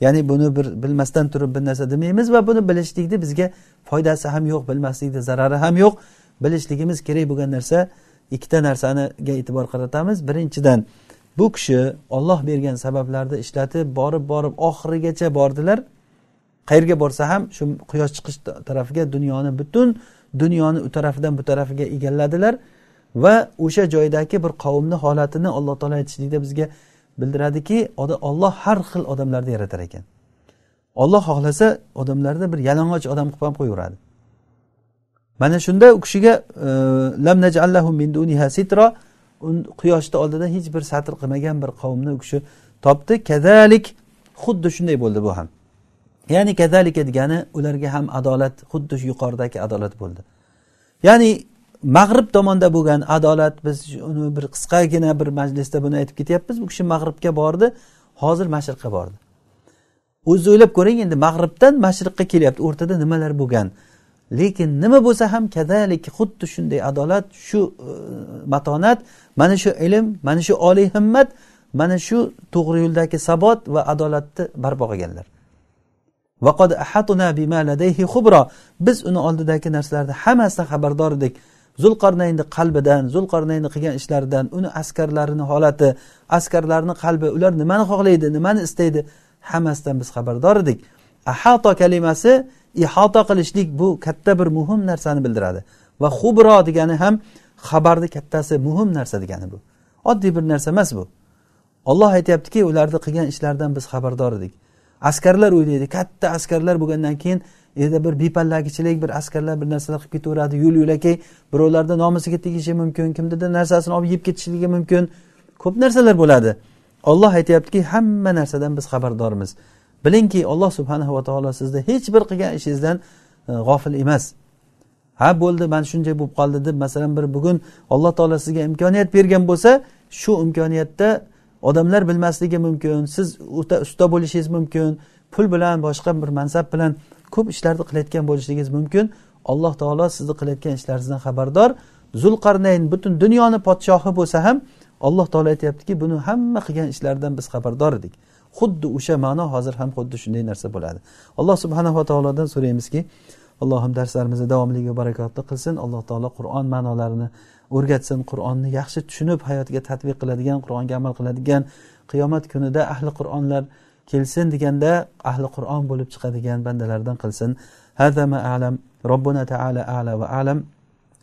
Speaker 1: Ya'ni buni bir bilmasdan turib bir narsa demaymiz va buni bilishlikni bizga foydasi ham yo'q bilmaslikni zarari ham yo'q. Bilishligimiz kerak bo'lgan narsa ikkita narsaniga e'tibor qaratamiz. Birinchidan bu kishi olloh bergan sabablarni ishlatib borib borib oxirigacha bordilar. Qayerga borsa ham shu quyosh chiqish tarafiga dunyoni butun dunyoni u tarafidan bu tarafiga egalladilar va o'sha joydagi bir qavmni holatini alloh taolo aytishlikda bizga bildiradiki olloh har xil odamlarni yaratar ekan. Olloh xohlasa odamlarni bir yalang'och odam qilib ham qo'yaveradi. Mana shunda u kishiga e, lam najallahu min duniha sitra quyoshni oldida hech bir satr qilmagan bir qavmni u kishi topdi. Kadalik xuddi shunday bo'ldi bu ham. Ya'ni kazalika degani ularga ham adolat xuddi shu yuqoridagi adolat bo'ldi. Ya'ni mag'rib tomonda bo'lgan adolat biz uni bir qisqagina bir majlisda buni aytib ketyapmiz. Bu kishi mag'ribga bordi hozir mashriqqa bordi. O'zi o'ylab ko'ring endi mag'ribdan mashriqqa kelyapti. O'rtada nimalar bo'lgan? Lekin nima bo'lsa ham kadalik xuddi shunday adolat shu e, matonat mana shu ilm mana shu oliy himmat mana shu to'g'ri yo'ldagi sabot va adolatni barpo qilganlar. Biz uni oldidagi narsalarni hammasidan xabardor edik. Zulqarnaynni qalbidan zulqarnaynni qilgan ishlaridan uni askarlarini holati askarlarni qalbi ular nimani xohlaydi nimani istaydi hammasidan biz xabardor edik. Ahato kalimasi ihota qilishlik bu katta bir muhim narsani bildiradi. Va xubro degani ham xabarni kattasi muhim narsa degani bu. Oddiy bir narsa emas bu. Olloh aytyaptiki ularni qilgan ishlaridan biz xabardor edik. Askarlar o'ylaydi katta askarlar bo'lgandan keyin yerda bir bepallagichilik bir askarlar bir narsalar qilib ketaveradi. Yo'l yo'lakay birovlarni nomusiga tegishi mumkin kimnidir narsasini olib yeb ketishligi mumkin. Ko'p narsalar bo'ladi. Olloh aytyaptiki hamma narsadan biz xabardormiz. Bilingki alloh subhanahu va taolo sizni hech bir qilgan ishingizdan e, g'ofil emas. Ha bo'ldi mana shunday bo'lib qoldi deb masalan bir bugun alloh taolo sizga imkoniyat bergan bo'lsa shu imkoniyatda odamlar bilmasligi mumkin siz o'ta usta bo'lishingiz mumkin pul bilan boshqa bir mansab bilan ko'p ishlarni qilayotgan bo'lishligingiz mumkin. Alloh taolo sizni qilayotgan ishlaringizdan xabardor. Zulqarnayn butun dunyoni podshohi bo'lsa ham alloh taolo aytyaptiki buni hamma qilgan ishlaridan biz xabardor edik. Xuddi o'sha ma'no hozir ham xuddi shunday narsa bo'ladi. Alloh subhanava taolodan so'raymizki allohim darslarimizni davomli va barakotli qilsin. Alloh taolo qur'on ma'nolarini o'rgatsin qur'onni yaxshi tushunib hayotiga tadbiq qiladigan qur'onga amal qiladigan qiyomat kunida ahli qur'onlar kelsin deganda ahli qur'on bo'lib chiqadigan bandalardan qilsin هذا ما أعلم ربنا تعالى أعلى وأعلم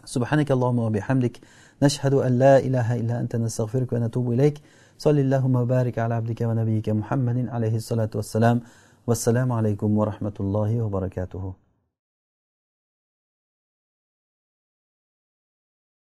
Speaker 1: سبحانك اللهم وبحمدك نشهد أن لا إله إلا أنت نستغفرك ونتوب إليك صلى اللهم وبارك على عبدك ونبيك محمد عليه الصلاة والسلام والسلام عليكم ورحمة الله وبركاته